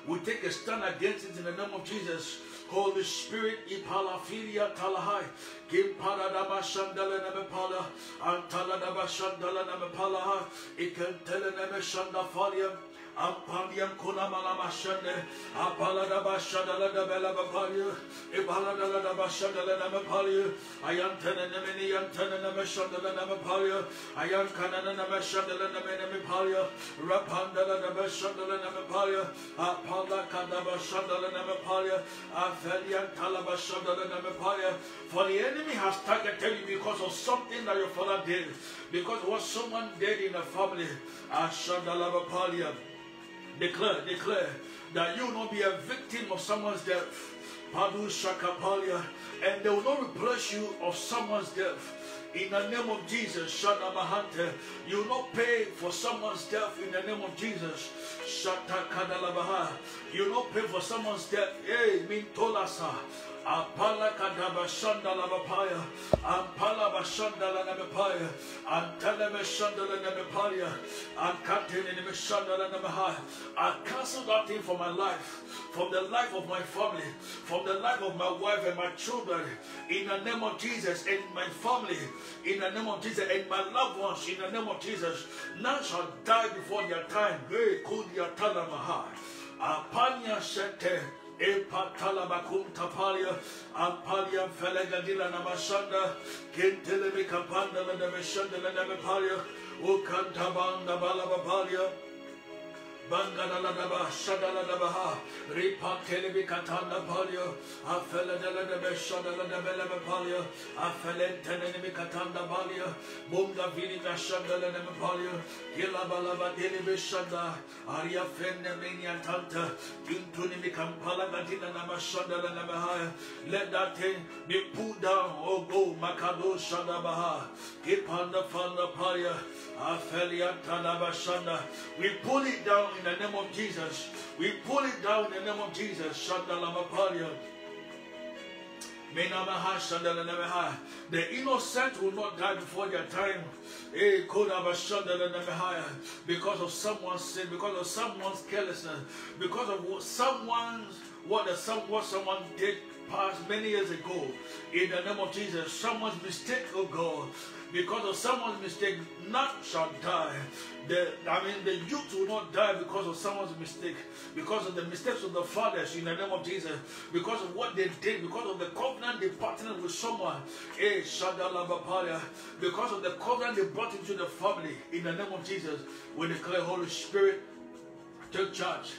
We take a stand against it in the name of Jesus. Holy Spirit, ipalafilia talahai, kim paradaba shandala namepala, antala daba shandala namepala, ikentele name shandafalia. Ampaliam kunamala mashande, apalada bashadala da bela bapalia, ibalada da bashadala da bapalia, ayantana nemini yantana namashadala da bapalia, ayankana namashadala namene palia, rapandala da bashadala da bapalia, apala kada bashadala da bapalia, afelian talabashadala da bapalia. For the enemy has targeted you because of something that your father did, because what someone did in the family, ashadala bapalia. Declare, declare that you will not be a victim of someone's death. Padu Shakapalia, and they will not replace you of someone's death. In the name of Jesus, Shana Mahante, you will not pay for someone's death in the name of Jesus. Shata Kadalabaha, you will not pay for someone's death. Hey, Mintolasa. Apala kadaba shanda la bapaya. Ampala bashanda la namapaya. Antala bashanda la namapaya. Ankatene ne bashanda la namahaya. I cancel that thing for my life, from the life of my family, from the life of my wife and my children. In the name of Jesus and my family. In the name of Jesus and my loved ones. In the name of Jesus. None shall die before their time. Hey, kudia talamaha. Apanya shete. Epatala bakunta palia, ampalia felegadila namashanda, kenteleme kapanda la namashanda la namapalia, ukantabanda balabapalia. Bangada la daba, shada la daba ha, ripa telebi katanda palio, afele de la debe shada. La la palia, afele tenenemi katanda palia, bunga vini na shada la debe palia, gila balaba delibi shada, aria fenne menia tanta, intuni mi kampala gadina nama shada la debe let that thing be pulled down, oh go, makado shada baha, kipanda fanda shanda, we pull it down in the name of Jesus. We pull it down in the name of Jesus. The innocent will not die before their time. Eh, because of someone's sin, because of someone's carelessness, because of someone's what the some what someone did past many years ago. In the name of Jesus, someone's mistake, oh God because of someone's mistake, none shall die. The, I mean, the youth will not die because of someone's mistake, because of the mistakes of the fathers in the name of Jesus, because of what they did, because of the covenant they partnered with someone, eh, because of the covenant they brought into the family in the name of Jesus. We declare, Holy Spirit, take charge,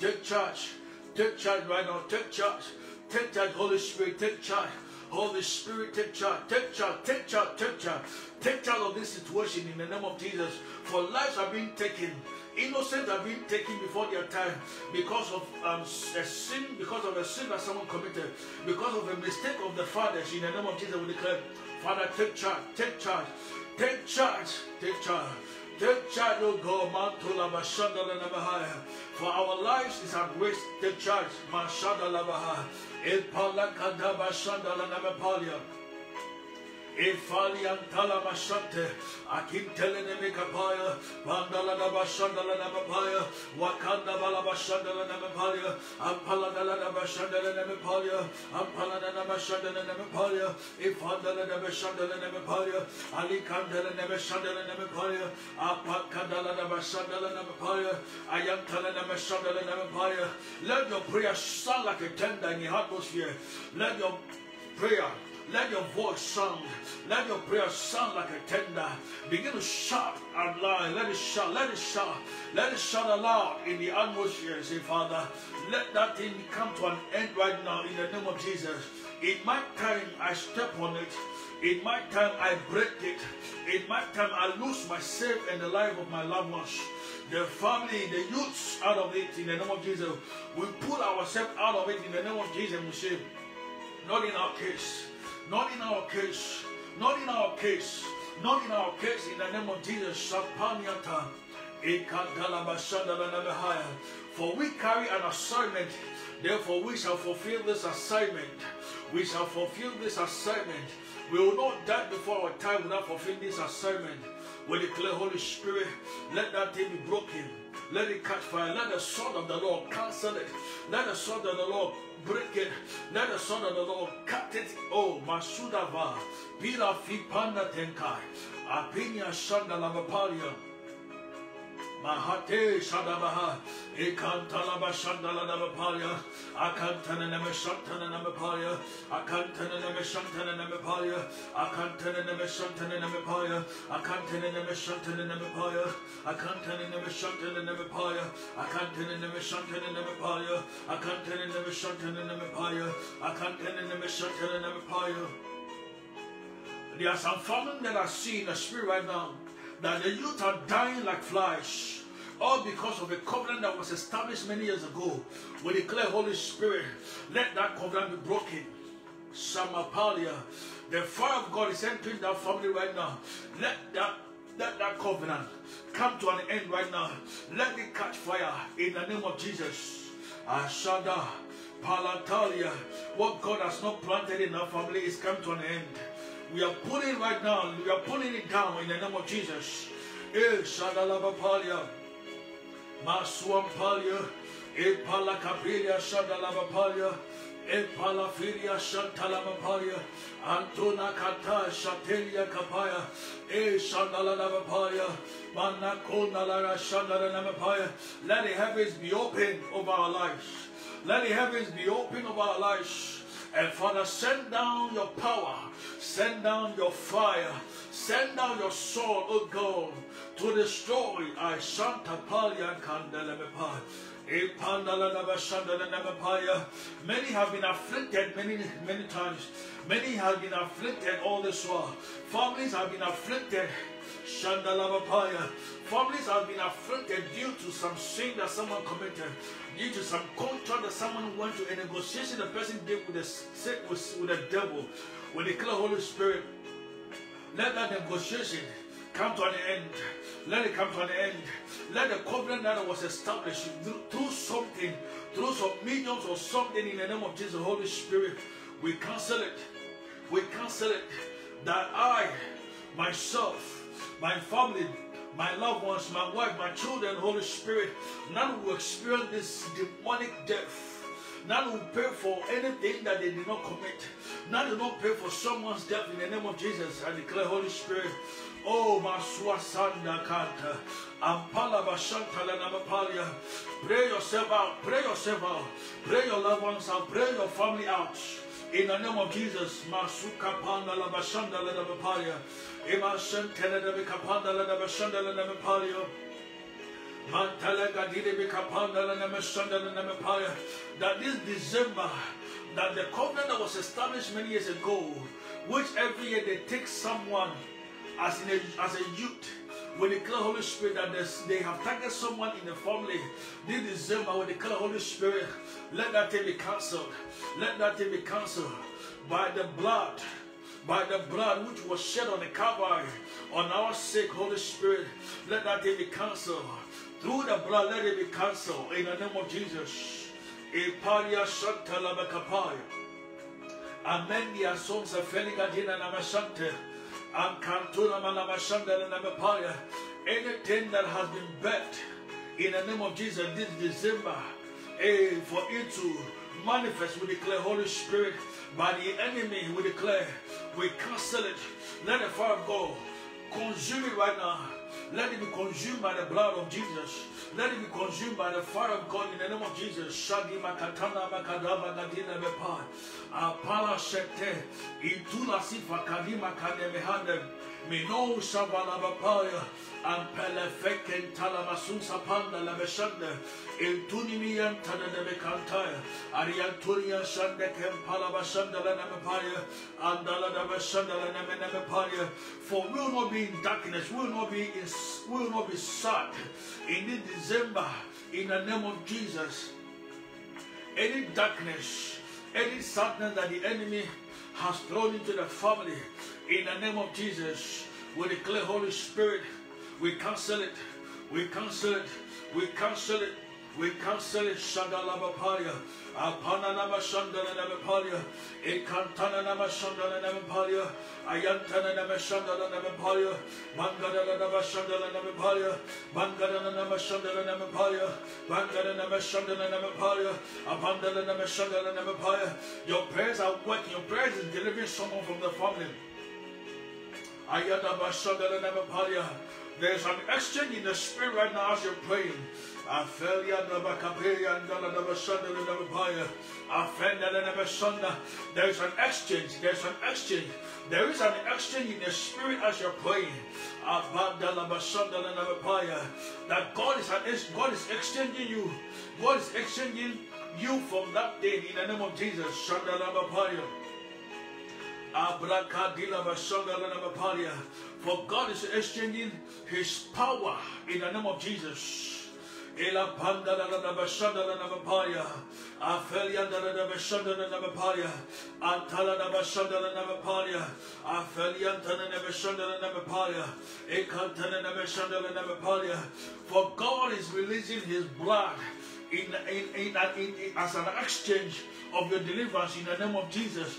take charge, take charge right now, take charge, take charge, Holy Spirit, take charge. Holy Spirit, take charge, take charge, take charge, take charge. Take charge of this situation in the name of Jesus. For lives are being taken. Innocent are being taken before their time because of um, a sin, because of a sin that someone committed, because of a mistake of the fathers. In the name of Jesus, we declare, Father, take charge, take charge, take charge, take charge. Take charge, O God, Mantula Bashanda Labahaya. For our lives is at risk. Take charge, Mashanda Labaha. Ipala Kadaba Shanda Lanabapalia. Ifalian Talamashante, Akim Telenemikapaya, Pandala Bashandala Namapaya, Wakanda Balabashandala Namapaya, Ampaladala Bashandala Namapalia, Ampaladana Bashandala Namapalia, Ifandala Bashandala Namapaya, Ali Kandala Nabashandala Namapalia, Apakandala Bashandala Namapaya, Ayantala Namashandala Namapaya. Let your prayer sound like a tender in the atmosphere. Let your prayer Let your voice sound. Let your prayer sound like a tender. Begin to shout out loud. Let it shout. Let it shout. Let it shout aloud in the atmosphere. Say, Father, let that thing come to an end right now in the name of Jesus. In my time, I step on it. In my time, I break it. In my time, I lose myself and the life of my loved ones the family, the youths out of it in the name of Jesus. We pull ourselves out of it in the name of Jesus. We say, not in our case, not in our case, not in our case, not in our case, in the name of Jesus. For we carry an assignment, therefore we shall fulfill this assignment. We shall fulfill this assignment. We will not die before our time without fulfilling this assignment. We declare, Holy Spirit, let that thing be broken. Let it catch fire. Let the sword of the Lord cancel it. Let the sword of the Lord break it. Let the sword of the Lord cut it. Oh, Masudava. Bila fi panda tenkai. Apinya shanda lavapalia. Mahate Shadabaha, Ekantalaba Shandala Namapalia, Akantana Namashantana Namapalia, Akantana Namashantana Namapalia, Akantana Namashantana Namapalia, Akantana Namashantana Namapalia, Akantana Namashantana Namapalia, Akantana Namashantana Namapalia, Akantana Namashantana Namapalia, Akantana Namashantana Namapalia. There are some famine that I see in the spirit right now that the youth are dying like flies. All because of a covenant that was established many years ago. We declare, Holy Spirit, let that covenant be broken. Samapalia. The fire of God is entering that family right now. Let that let that covenant come to an end right now. Let it catch fire in the name of Jesus. Ashada, Palatalia. What God has not planted in our family is come to an end. We are pulling right now, we are pulling it down in the name of Jesus. Eh, Shadalabapalia, Maswampalia, E eh, Palakapilia, Shadalabapalia, E eh, Palafiria, Shantalamapalia, Antona Kata, Shatelia Kapaya, eh, E Shandalavapalia, Manakona Lara Shandalanamapaya. Let the heavens be open over our lives. Let the heavens be open over our lives. And Father, send down your power, send down your fire, send down your sword, oh God, to destroy I Santa Palia Candelemepa. Many have been afflicted many, many times. Many have been afflicted all this while. Families have been afflicted. Shandalavapaya. Families have been afflicted due to some sin that someone committed due to some contract that someone went to a negotiation the person did with the with, with the devil, with the clear Holy Spirit, let that negotiation come to an end. Let it come to an end. Let the covenant that was established through something, through some mediums or something in the name of Jesus, Holy Spirit, we cancel it. We cancel it. That I, myself, my family, my loved ones, my wife, my children, Holy Spirit, none will experience this demonic death. None will pay for anything that they did not commit. None will not pay for someone's death in the name of Jesus. I declare, Holy Spirit, Oh, Maswasanda Kanta. Ampala Bashantala Namapalia. Pray yourself out. Pray yourself out. Pray your loved ones out. Pray your family out. In the name of Jesus, Masuka Panda La Bashanda La Namapalia. That this December, that the covenant that was established many years ago, which every year they take someone as, in a, as a youth, when they declare Holy Spirit that they have targeted someone in the family this December, when they declare Holy Spirit, let that thing be cancelled. Let that thing be cancelled by the blood, by the blood which was shed on the Calvary on our sake, Holy Spirit. Let that thing be cancelled. Through the blood, let it be cancelled in the name of Jesus. Ipalia Shantalabakapaya. Amendia Sonsa Feligadina Namashante. Anything that has been bet in the name of Jesus this December, eh, for it to manifest, we declare Holy Spirit by the enemy, we declare, we cancel it. Let the fire go. Consume it right now. Let it be consumed by the blood of Jesus. Let it be consumed by the fire of God in the name of Jesus. Shadi makatana gadina. Apala shete. Itula sifa kadima. Mino shavala bapaya. Ampele feken talamasusa panda la beshande. Iltunimiyan tada de bekantaya. Ariantunia shande kempala bashanda la namapaya. Andala da bashanda la namenamapaya. For we will not be in darkness. We will not be in, we will not be sad. In this December, in the name of Jesus. Any darkness, any sadness that the enemy has thrown into the family, in the name of Jesus, we declare Holy Spirit, we cancel it, we cancel it, we cancel it, we cancel it, Shadalabaparia, Apananama Shandanapalia, Ekantananama Shandanapalia, Ayantananama Shandanapalia, Mangadanama Shandanapalia, Mangadanama Shandanapalia, Mangadanama Shandanapalia, Apandanama Shandanapalia. Your prayers are working, your prayers is delivering someone from the family. There's an exchange in the spirit right now as you're praying. There's an exchange. There's an exchange. There is an exchange in the spirit as you're praying. That God is an, God is exchanging you. God is exchanging you from that day in the name of Jesus. For God is exchanging His power in the name of Jesus. For God is releasing His blood in, in, in, in as an exchange of your deliverance in the name of Jesus.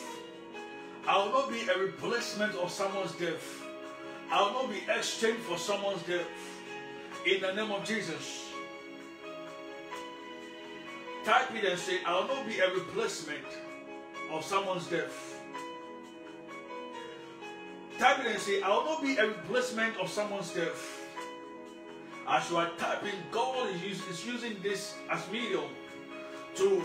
I will not be a replacement of someone's death. I will not be exchanged for someone's death. In the name of Jesus. Type it and say, I will not be a replacement of someone's death. Type it and say, I will not be a replacement of someone's death. As you are typing, God is using this as medium to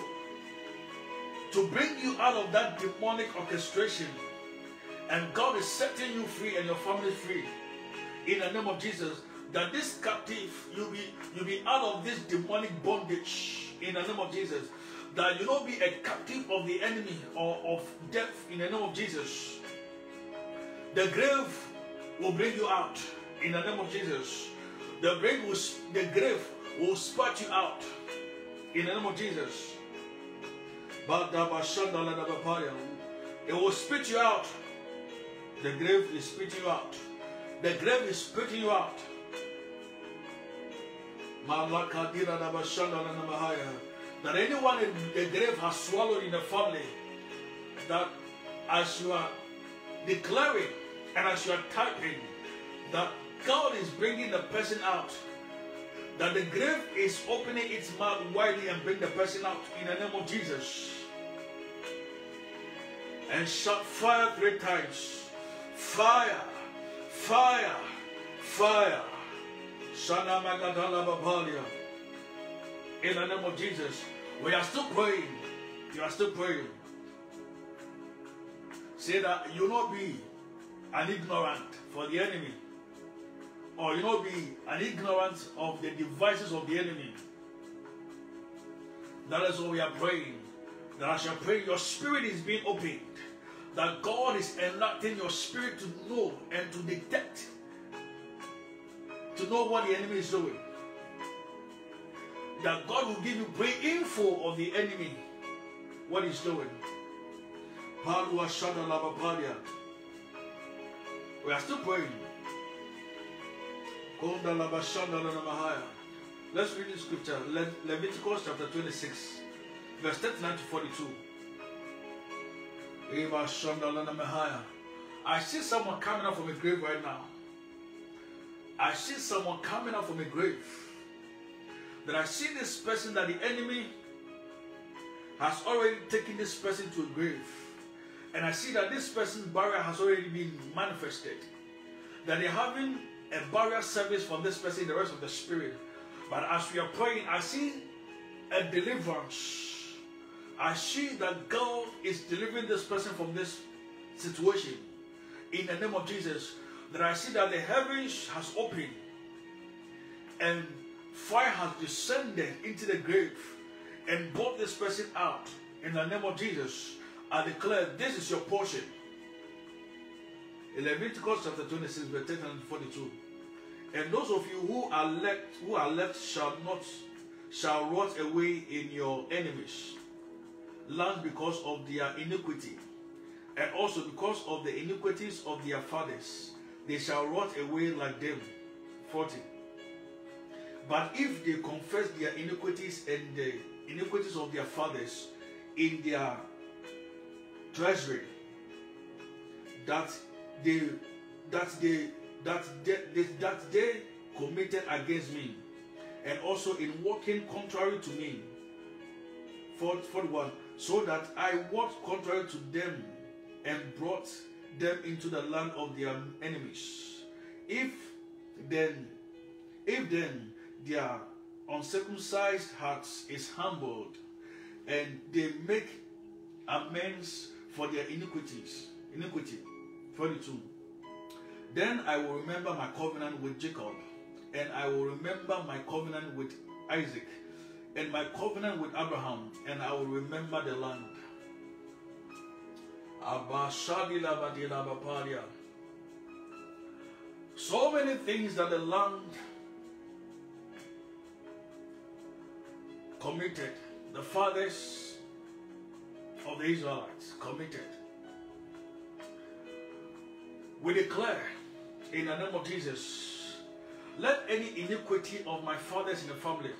to bring you out of that demonic orchestration. And God is setting you free and your family free. In the name of Jesus. That this captive, you'll be you'll be out of this demonic bondage in the name of Jesus. That you not be a captive of the enemy or of death in the name of Jesus. The grave will bring you out in the name of Jesus. The grave will, the grave will spat you out in the name of Jesus. It will spit you out. The grave is spitting you out. The grave is spitting you out. That anyone in the grave has swallowed in the family, that as you are declaring and as you are typing, that God is bringing the person out that the grave is opening its mouth widely and bring the person out in the name of Jesus. And shot fire three times. Fire, fire, fire. In the name of Jesus. We are still praying. You are still praying. Say that you not be an ignorant for the enemy or you know be an ignorant of the devices of the enemy. That is what we are praying. That as you pray, your spirit is being opened. That God is enlightening your spirit to know and to detect, to know what the enemy is doing. That God will give you pre info of the enemy, what he's doing. We are still praying. Let's read the scripture. Le- Leviticus chapter 26, verse 39 to 42. I see someone coming out from a grave right now. I see someone coming out from a grave. That I see this person that the enemy has already taken this person to a grave. And I see that this person's barrier has already been manifested. That they're having a barrier service for this person in the rest of the spirit. But as we are praying, I see a deliverance. I see that God is delivering this person from this situation in the name of Jesus. That I see that the heavens has opened and fire has descended into the grave and brought this person out in the name of Jesus. I declare this is your portion. In Leviticus chapter 26, verse 10 and 42. And those of you who are left who are left shall not shall rot away in your enemies land because of their iniquity, and also because of the iniquities of their fathers, they shall rot away like them. 40. But if they confess their iniquities and the iniquities of their fathers in their treasury, that they that they that they, that they committed against me, and also in walking contrary to me. 41. So that I walked contrary to them and brought them into the land of their enemies. If then, if then their uncircumcised hearts is humbled, and they make amends for their iniquities, iniquity. 42. Then I will remember my covenant with Jacob, and I will remember my covenant with Isaac, and my covenant with Abraham, and I will remember the land. So many things that the land committed, the fathers of the Israelites committed. We declare in the name of Jesus, let any iniquity of my fathers in the family,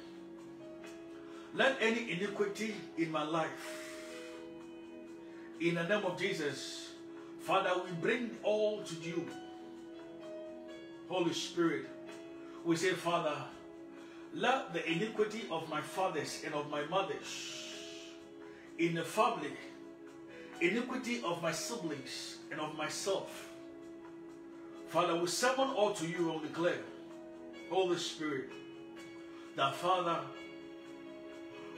let any iniquity in my life, in the name of Jesus, Father, we bring all to you. Holy Spirit, we say, Father, let the iniquity of my fathers and of my mothers in the family, iniquity of my siblings and of myself, Father, we summon all to you and declare, Holy Spirit, that Father,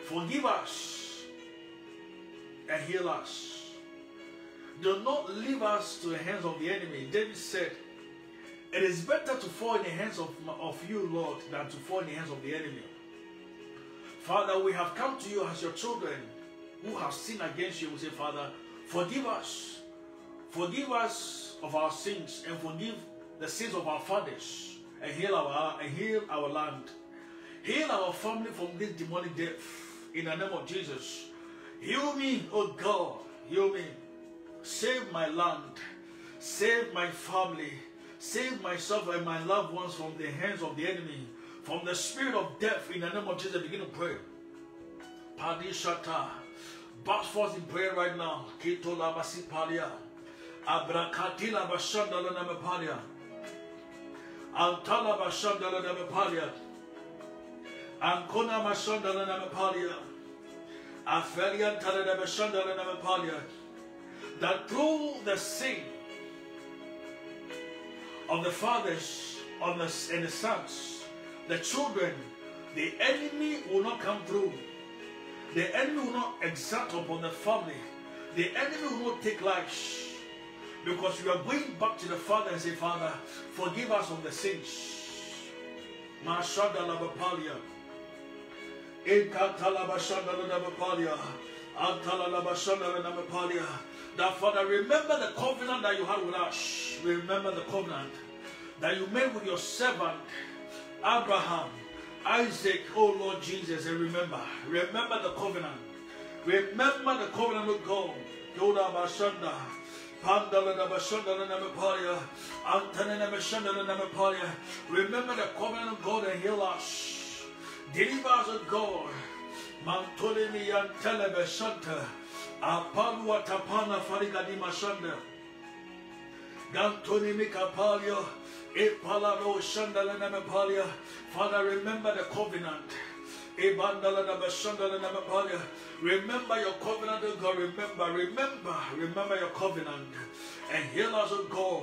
forgive us and heal us. Do not leave us to the hands of the enemy. David said, It is better to fall in the hands of, of you, Lord, than to fall in the hands of the enemy. Father, we have come to you as your children who have sinned against you. We say, Father, forgive us. Forgive us of our sins and forgive the sins of our fathers and heal our and heal our land. Heal our family from this demonic death in the name of Jesus. Heal me, oh God. Heal me. Save my land. Save my family. Save myself and my loved ones from the hands of the enemy. From the spirit of death in the name of Jesus. Begin to pray. Padishata. Burst forth in prayer right now. Kito labasi palia. Abrakatila bashanda laname palia. Antala bashanda laname palia. Ankona mashanda laname palia. Afelian talana bashanda laname palia. That through the sin of the fathers of the, and the sons, the children, the enemy will not come through. The enemy will not exact upon the family. The enemy will not take life. Because we are going back to the Father and say, Father, forgive us of the sins. Mashada That Father, remember the covenant that you had with us. Remember the covenant that you made with your servant Abraham, Isaac, oh Lord Jesus, and remember, remember the covenant. Remember the covenant with God. Yoda Bashanda. Remember the covenant of God and heal us. Deliver us, God. Mantolini and Telebe Shanta. Apalua Tapana Farigadima Shanda. Gantoni Mikapalia. Epalado Shandala Namapalia. Father, remember the covenant. Remember your covenant, O God. Remember, remember, remember your covenant. And heal us, O God.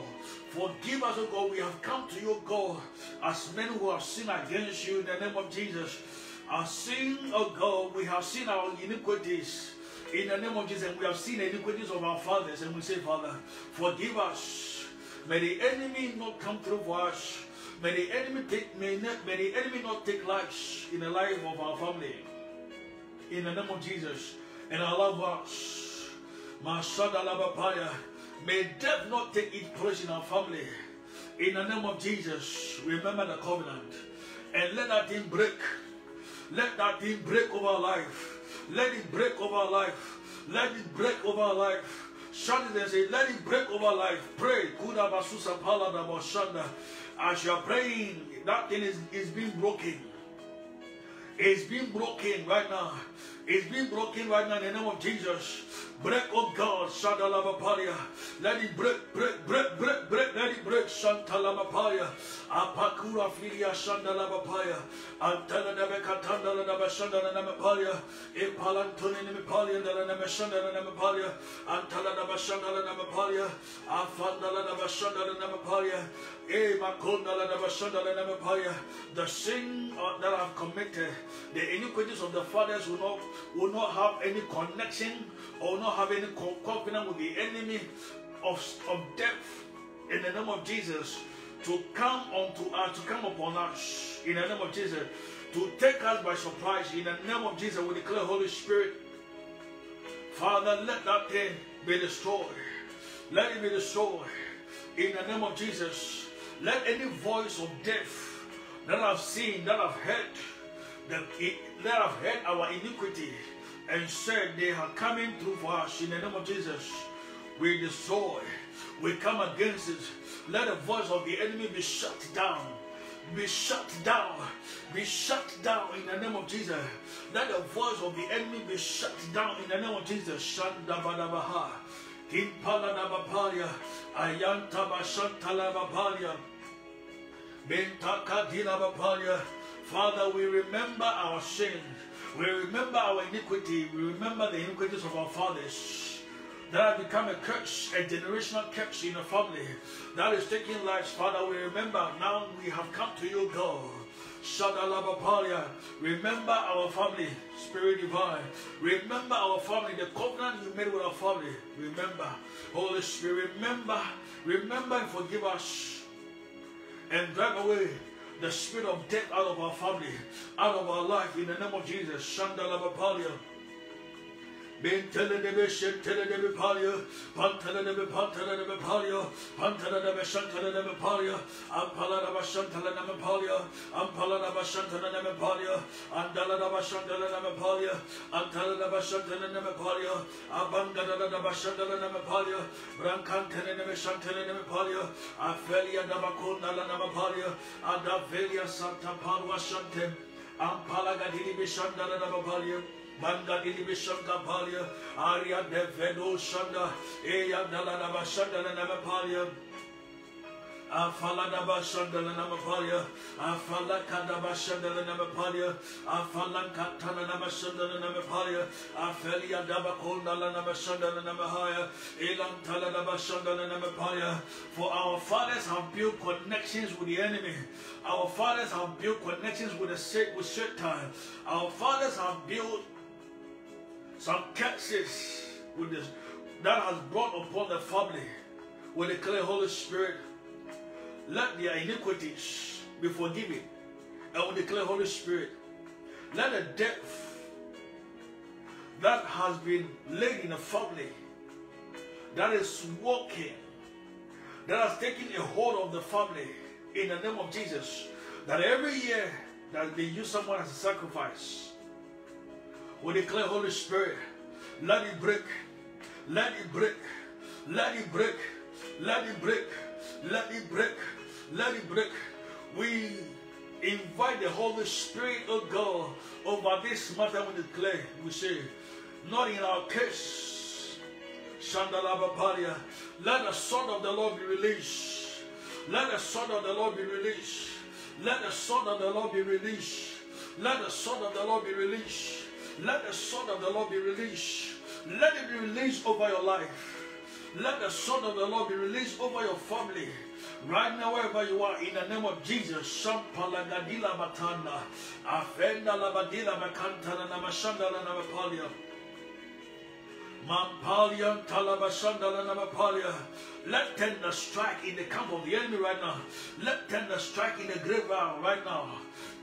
Forgive us, O God. We have come to you, God, as men who have sinned against you in the name of Jesus. Our sin, O God, we have seen our iniquities in the name of Jesus. And we have seen iniquities of our fathers. And we say, Father, forgive us. May the enemy not come through for us. May the enemy take may, not, may the enemy not take lives in the life of our family. In the name of Jesus. And I love our loved ones. May death not take its place in our family. In the name of Jesus. Remember the covenant. And let that thing break. Let that thing break over life. Let it break over life. Let it break over our life. Shout it and say, let it break over life. Pray. As you are praying, that thing is, is being broken. It's being broken right now. It's being broken right now in the name of Jesus. Break, oh God, Shadalavapalia. Let it break, break, break, break, break, let it break, Shantalamapalia. Apakura filia Navekatanda Navashanda Namapalia. Epalantoni Namapalia and the Namashanda Namapalia. Antala Navashanda Namapalia. Afandala Navashanda Namapalia. The sin uh, that I've committed, the iniquities of the fathers will not will not have any connection or will not have any covenant with the enemy of, of death in the name of Jesus to come onto us, to come upon us in the name of Jesus, to take us by surprise in the name of Jesus. We declare, Holy Spirit, Father, let that thing be destroyed. Let it be destroyed in the name of Jesus. Let any voice of death that I've seen, that I've heard, that, I've heard our iniquity and said they are coming through for us in the name of Jesus, we destroy, we come against it. Let the voice of the enemy be shut down. Be shut down. Be shut down in the name of Jesus. Let the voice of the enemy be shut down in the name of Jesus. Shandabadabaha. Impalanabapalia, Ayantabashantalabapalia, Bentakadilabapalia. Father, we remember our sin. We remember our iniquity. We remember the iniquities of our fathers. That have become a curse, a generational curse in the family. That is taking lives. Father, we remember now we have come to you, God. Shadalabapalia. Remember our family, Spirit Divine. Remember our family, the covenant you made with our family. Remember, Holy Spirit, remember, remember and forgive us. And drive away the spirit of death out of our family, out of our life in the name of Jesus. Shandalabapalia. Bintele de Beshentele de Bepalia, Pantele de Bepantele de Bepalia, Pantele de Beshantele de Bepalia, Ampala de Bashantele de Bepalia, Ampala de Bashantele de Bepalia, Andala de Bashantele de Bepalia, Antala de Bashantele de Bepalia, Abanga de Bashantele de Bepalia, Brancantele de Beshantele de Bepalia, Afelia de Bacunda de Bepalia, Adavelia Santa Palua Shante, Ampala Gadini Beshandala de Bepalia, Manda palia, aria shanda, eya na. Afala da bashanda na namapalia, afala kada bashanda na namapalia, afala katana afelia elam tala da bashanda na namapalia. For our fathers have built connections with the enemy. Our fathers have built connections with the sick with Satan. Our fathers have built some curses with this that has brought upon the family. We declare, Holy Spirit, let their iniquities be forgiven And we declare, Holy Spirit, let the death that has been laid in a family, that is walking, that has taken a hold of the family, in the name of Jesus, that every year that they use someone as a sacrifice, we declare, Holy Spirit, let it break, let it break, let it break, let it break, let it break, let it break. We invite the Holy Spirit of God over this matter we declare. We say, not in our case. Shandalabaparia. Let the sword of the Lord be released. Let the sword of the Lord be released. Let the sword of the Lord be released. Let the sword of the Lord be released. Let the sword of the Lord be released. Let it be released over your life. Let the sword of the Lord be released over your family. Right now, wherever you are, in the name of Jesus, Shampalagadila Batanda, Afenda Labadila Bakantana Namashandala Namapalia. Mampalia Talabashandala Namapalia. Let tender strike in the camp of the enemy right now. Let tender strike in the graveyard right now.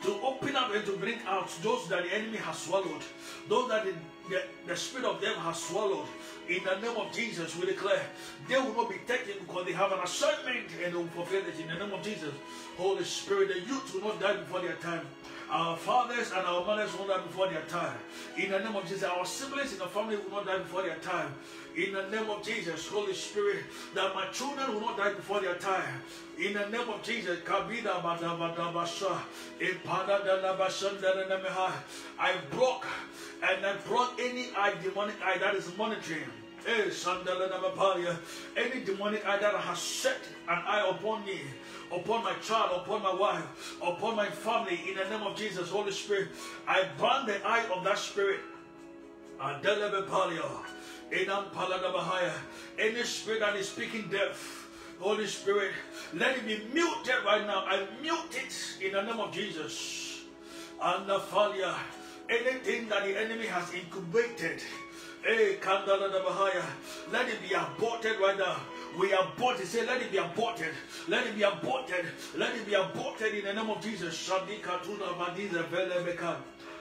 To open up and to bring out those that the enemy has swallowed. Those that the, the, the spirit of them has swallowed. In the name of Jesus, we declare they will not be taken because they have an assignment and they will fulfill it. In the name of Jesus, Holy Spirit, the youth will not die before their time. Our fathers and our mothers will not die before their time. In the name of Jesus, our siblings in the family will not die before their time. In the name of Jesus, Holy Spirit, that my children will not die before their time. In the name of Jesus, Kabida I broke and I brought any eye, demonic eye that is monitoring. Eh, hey, Any demonic eye that has set an eye upon me, upon my child, upon my wife, upon my family, in the name of Jesus, Holy Spirit, I burn the eye of that spirit. Any spirit that is speaking death, Holy Spirit, let it be muted right now. I mute it in the name of Jesus. And the failure, anything that the enemy has incubated, eh, hey, let it be aborted right now. We abort it. Say, let it be aborted. Let it be aborted. Let it be aborted in the name of Jesus. Shadika tuna vadiza velebeka.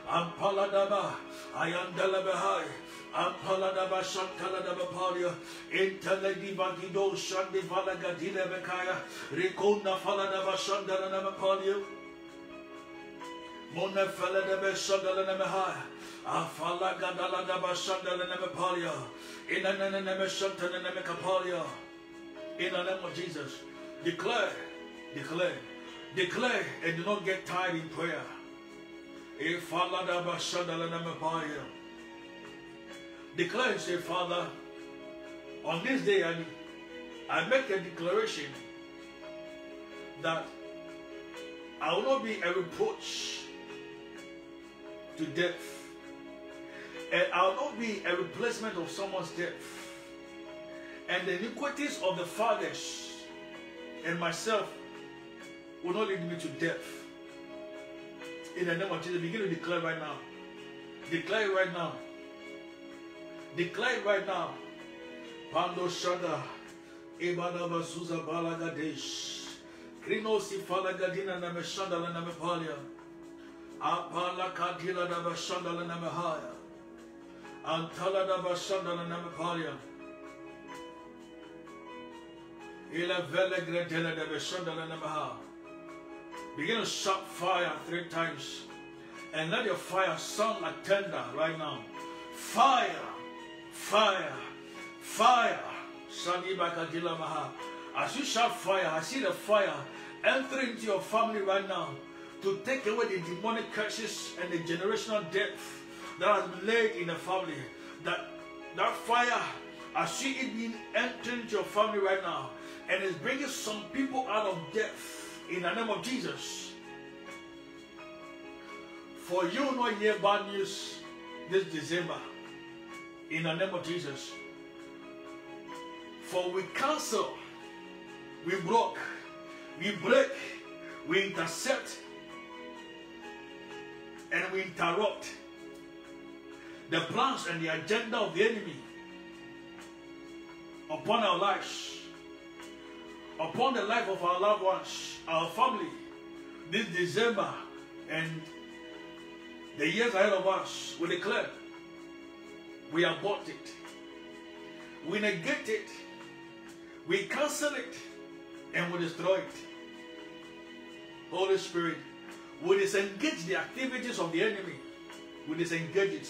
Ampaladaba. Ayandalabahai. Ampaladaba Shantaladaba Palia. Intelediva Gido Shandi Valagadila Bekaya. Rikonda Faladaba Shandalanama Palia. Mona Faladaba Shandalanama Afala Gadaladaba Shandalanama Palia. Inananama Shantalanama Kapalia. In the name of Jesus. Declare, declare, declare, and do not get tired in prayer. Declare and say, Father, on this day I, I make a declaration that I will not be a reproach to death. And I will not be a replacement of someone's death and the iniquities of the fathers and myself will not lead me to death. In the name of Jesus, begin to declare right now. Declare right now. Declare right now. Pando Shada, Ebada Basuza Balagadesh, Krinosi Falagadina Nameshanda Namapalia, Apala Kadila Nabashanda Namahaya, Antala Nabashanda Namapalia. Begin to shout fire three times. And let your fire sound like thunder right now. Fire, fire, fire. As you shout fire, I see the fire entering into your family right now to take away the demonic curses and the generational death that has been laid in the family. That that fire, I see it being entering into your family right now and is bringing some people out of death in the name of Jesus. For you not hear bad news this December in the name of Jesus. For we cancel, we block, we break, we intercept, and we interrupt the plans and the agenda of the enemy upon our lives upon the life of our loved ones, our family, this December And the years ahead of us, we declare, we abort it, we negate it, we cancel it, and we destroy it. Holy Spirit, we disengage the activities of the enemy. We disengage it.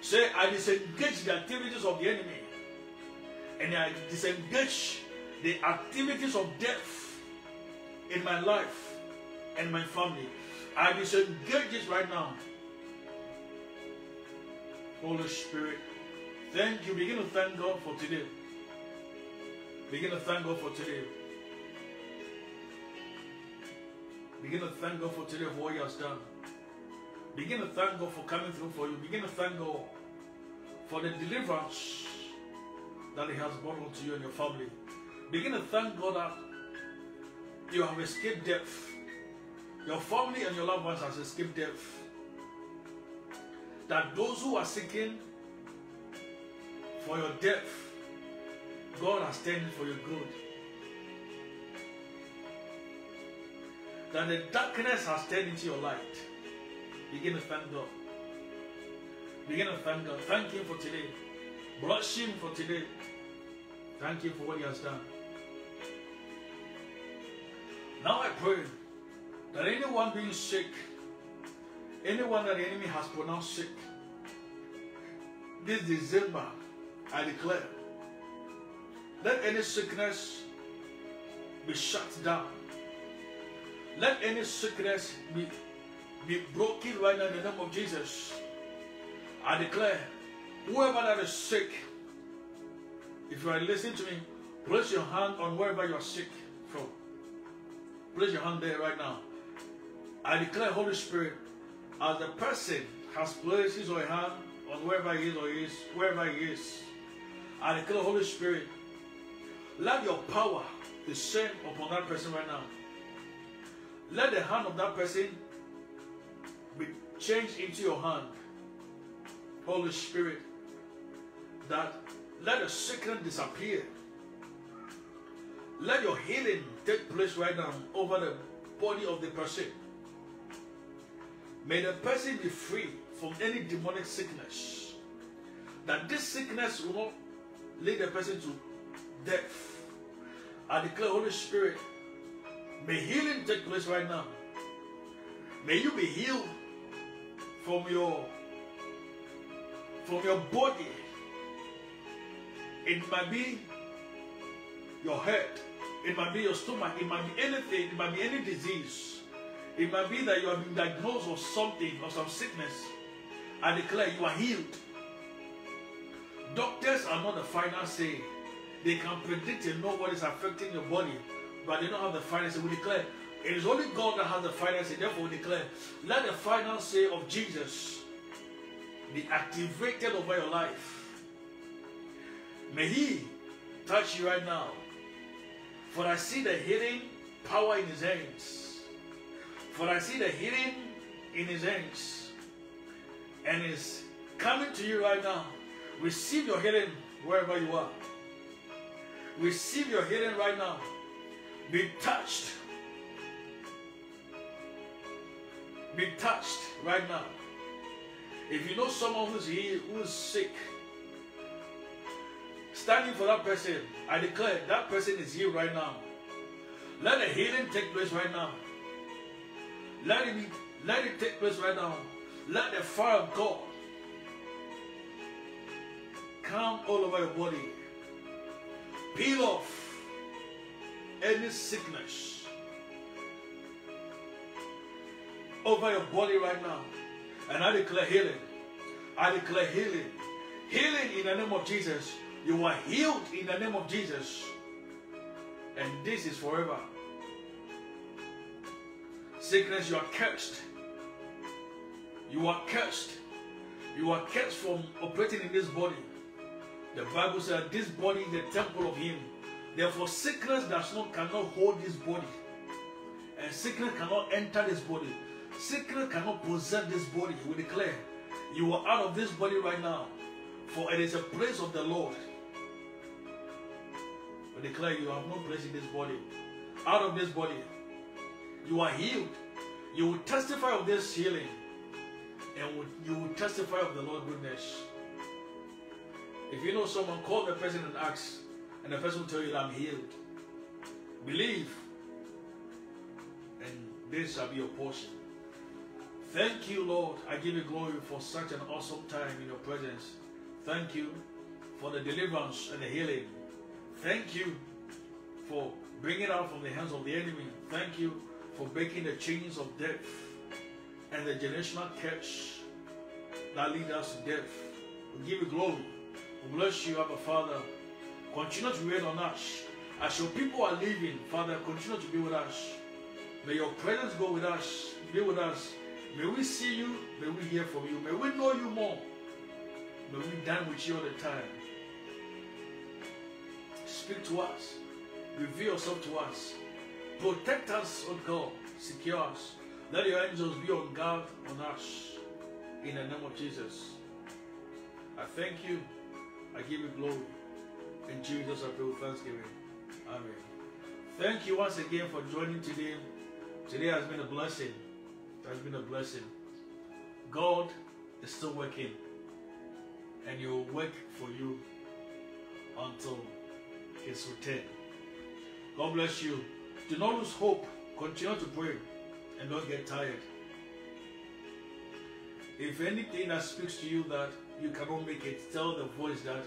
Say, I disengage the activities of the enemy. And I disengage the activities of death in my life and my family. I disengage it right now. Holy Spirit, thank you. Begin to thank God for today. Begin to thank God for today. Begin to thank God for today for what He has done. Begin to thank God for coming through for you. Begin to thank God for the deliverance that He has brought unto you and your family. Begin to thank God that you have escaped death. Your family and your loved ones has escaped death. That those who are seeking for your death, God has turned it for your good. That the darkness has turned into your light. Begin to thank God. Begin to thank God. Thank Him for today. Bless Him for today. Thank Him for what He has done. Now I pray that anyone being sick, anyone that the enemy has pronounced sick, this December, I declare, let any sickness be shut down. Let any sickness be, be broken right now in the name of Jesus. I declare, whoever that is sick, if you are listening to me, place your hand on wherever you are sick from. Place your hand there right now. I declare, Holy Spirit, as the person has placed his or her hand on wherever he is or he is, wherever he is, I declare, Holy Spirit, let your power descend upon that person right now. Let the hand of that person be changed into your hand. Holy Spirit, that let the sickness disappear. Let your healing take place right now over the body of the person. May the person be free from any demonic sickness. That this sickness will not lead the person to death. I declare, Holy Spirit, may healing take place right now. May you be healed from your from your body. It might be your head, it might be your stomach, it might be anything, it might be any disease. It might be that you have been diagnosed with something or some sickness. I declare you are healed. Doctors are not the final say. They can predict and know what is affecting your body, but they don't have the final say. We declare it is only God that has the final say. Therefore, we declare let the final say of Jesus be activated over your life. May He touch you right now. For I see the healing power in His hands. For I see the healing in His hands. And it's coming to you right now. Receive your healing wherever you are. Receive your healing right now. Be touched. Be touched right now. If you know someone who's here, who's sick, standing for that person, I declare that person is here right now. Let the healing take place right now. Let it be, let it take place right now. Let the fire of God come all over your body. Peel off any sickness over your body right now. And I declare healing. I declare healing. Healing in the name of Jesus. You are healed in the name of Jesus. And this is forever. Sickness, you are cursed. You are cursed. You are cursed from operating in this body. The Bible says this body is the temple of Him. Therefore, sickness does not cannot hold this body, and sickness cannot enter this body. Sickness cannot possess this body. We declare you are out of this body right now, for it is a place of the Lord. We declare you have no place in this body. Out of this body, you are healed. You will testify of this healing, and you will testify of the Lord's goodness. If you know someone, call the person and ask, and the person will tell you I'm healed. Believe, and this shall be your portion. Thank you, Lord. I give you glory for such an awesome time in your presence. Thank you for the deliverance and the healing. Thank you for bringing out from the hands of the enemy. Thank you for breaking the chains of death and the generational curse that lead us to death. We give you glory. Bless you, Abba Father. Continue to reign on us. As your people are leaving, Father, continue to be with us. May your presence go with us, be with us. May we see you, may we hear from you, may we know you more. May we dine with you all the time. Speak to us, reveal yourself to us, protect us, oh God, secure us. Let your angels be on guard on us in the name of Jesus. I thank you, I give you glory. In Jesus, I pray with thanksgiving. Amen. Thank you once again for joining today. Today has been a blessing. It has been a blessing. God is still working, and He will work for you until His return. God bless you. Do not lose hope. Continue to pray and don't get tired. If anything that speaks to you that you cannot make it, tell the voice that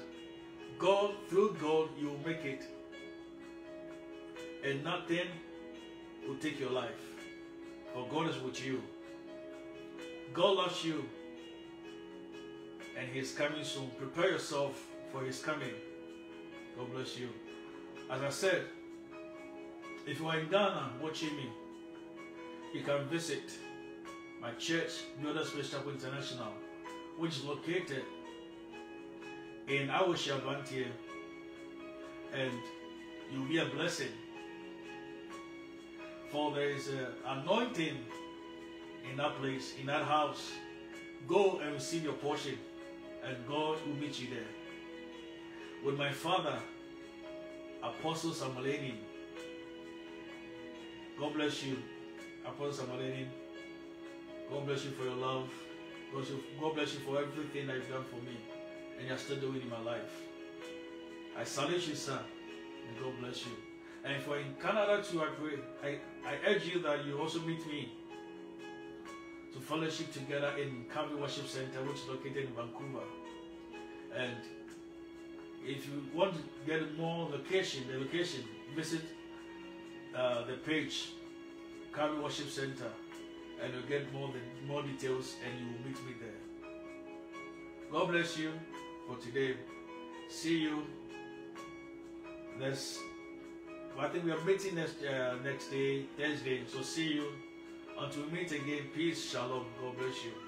God, through God, you will make it. And nothing will take your life. For God is with you. God loves you. And He is coming soon. Prepare yourself for His coming. God bless you. As I said, if you are in Ghana watching me, you can visit my church, New Space Chapel International, which is located in Awosha Bantier, and you'll be a blessing. For there is an anointing in that place, in that house. Go and receive your portion, and God will meet you there. With my father, Apostle Samuelini. God bless you, Apostle Samuelini. God bless you for your love. God bless you for everything that you've done for me and you're still doing in my life. I salute you, sir, and God bless you. And for in Canada too, I pray, I, I urge you that you also meet me to fellowship together in Calvary Worship Center, which is located in Vancouver. And if you want to get more location, the location, visit uh, the page Calvary Worship Center, and you'll get more the, more details, and you will meet me there. God bless you for today. See you next. I think we are meeting next uh, next day, Thursday. So see you until we meet again. Peace, shalom. God bless you.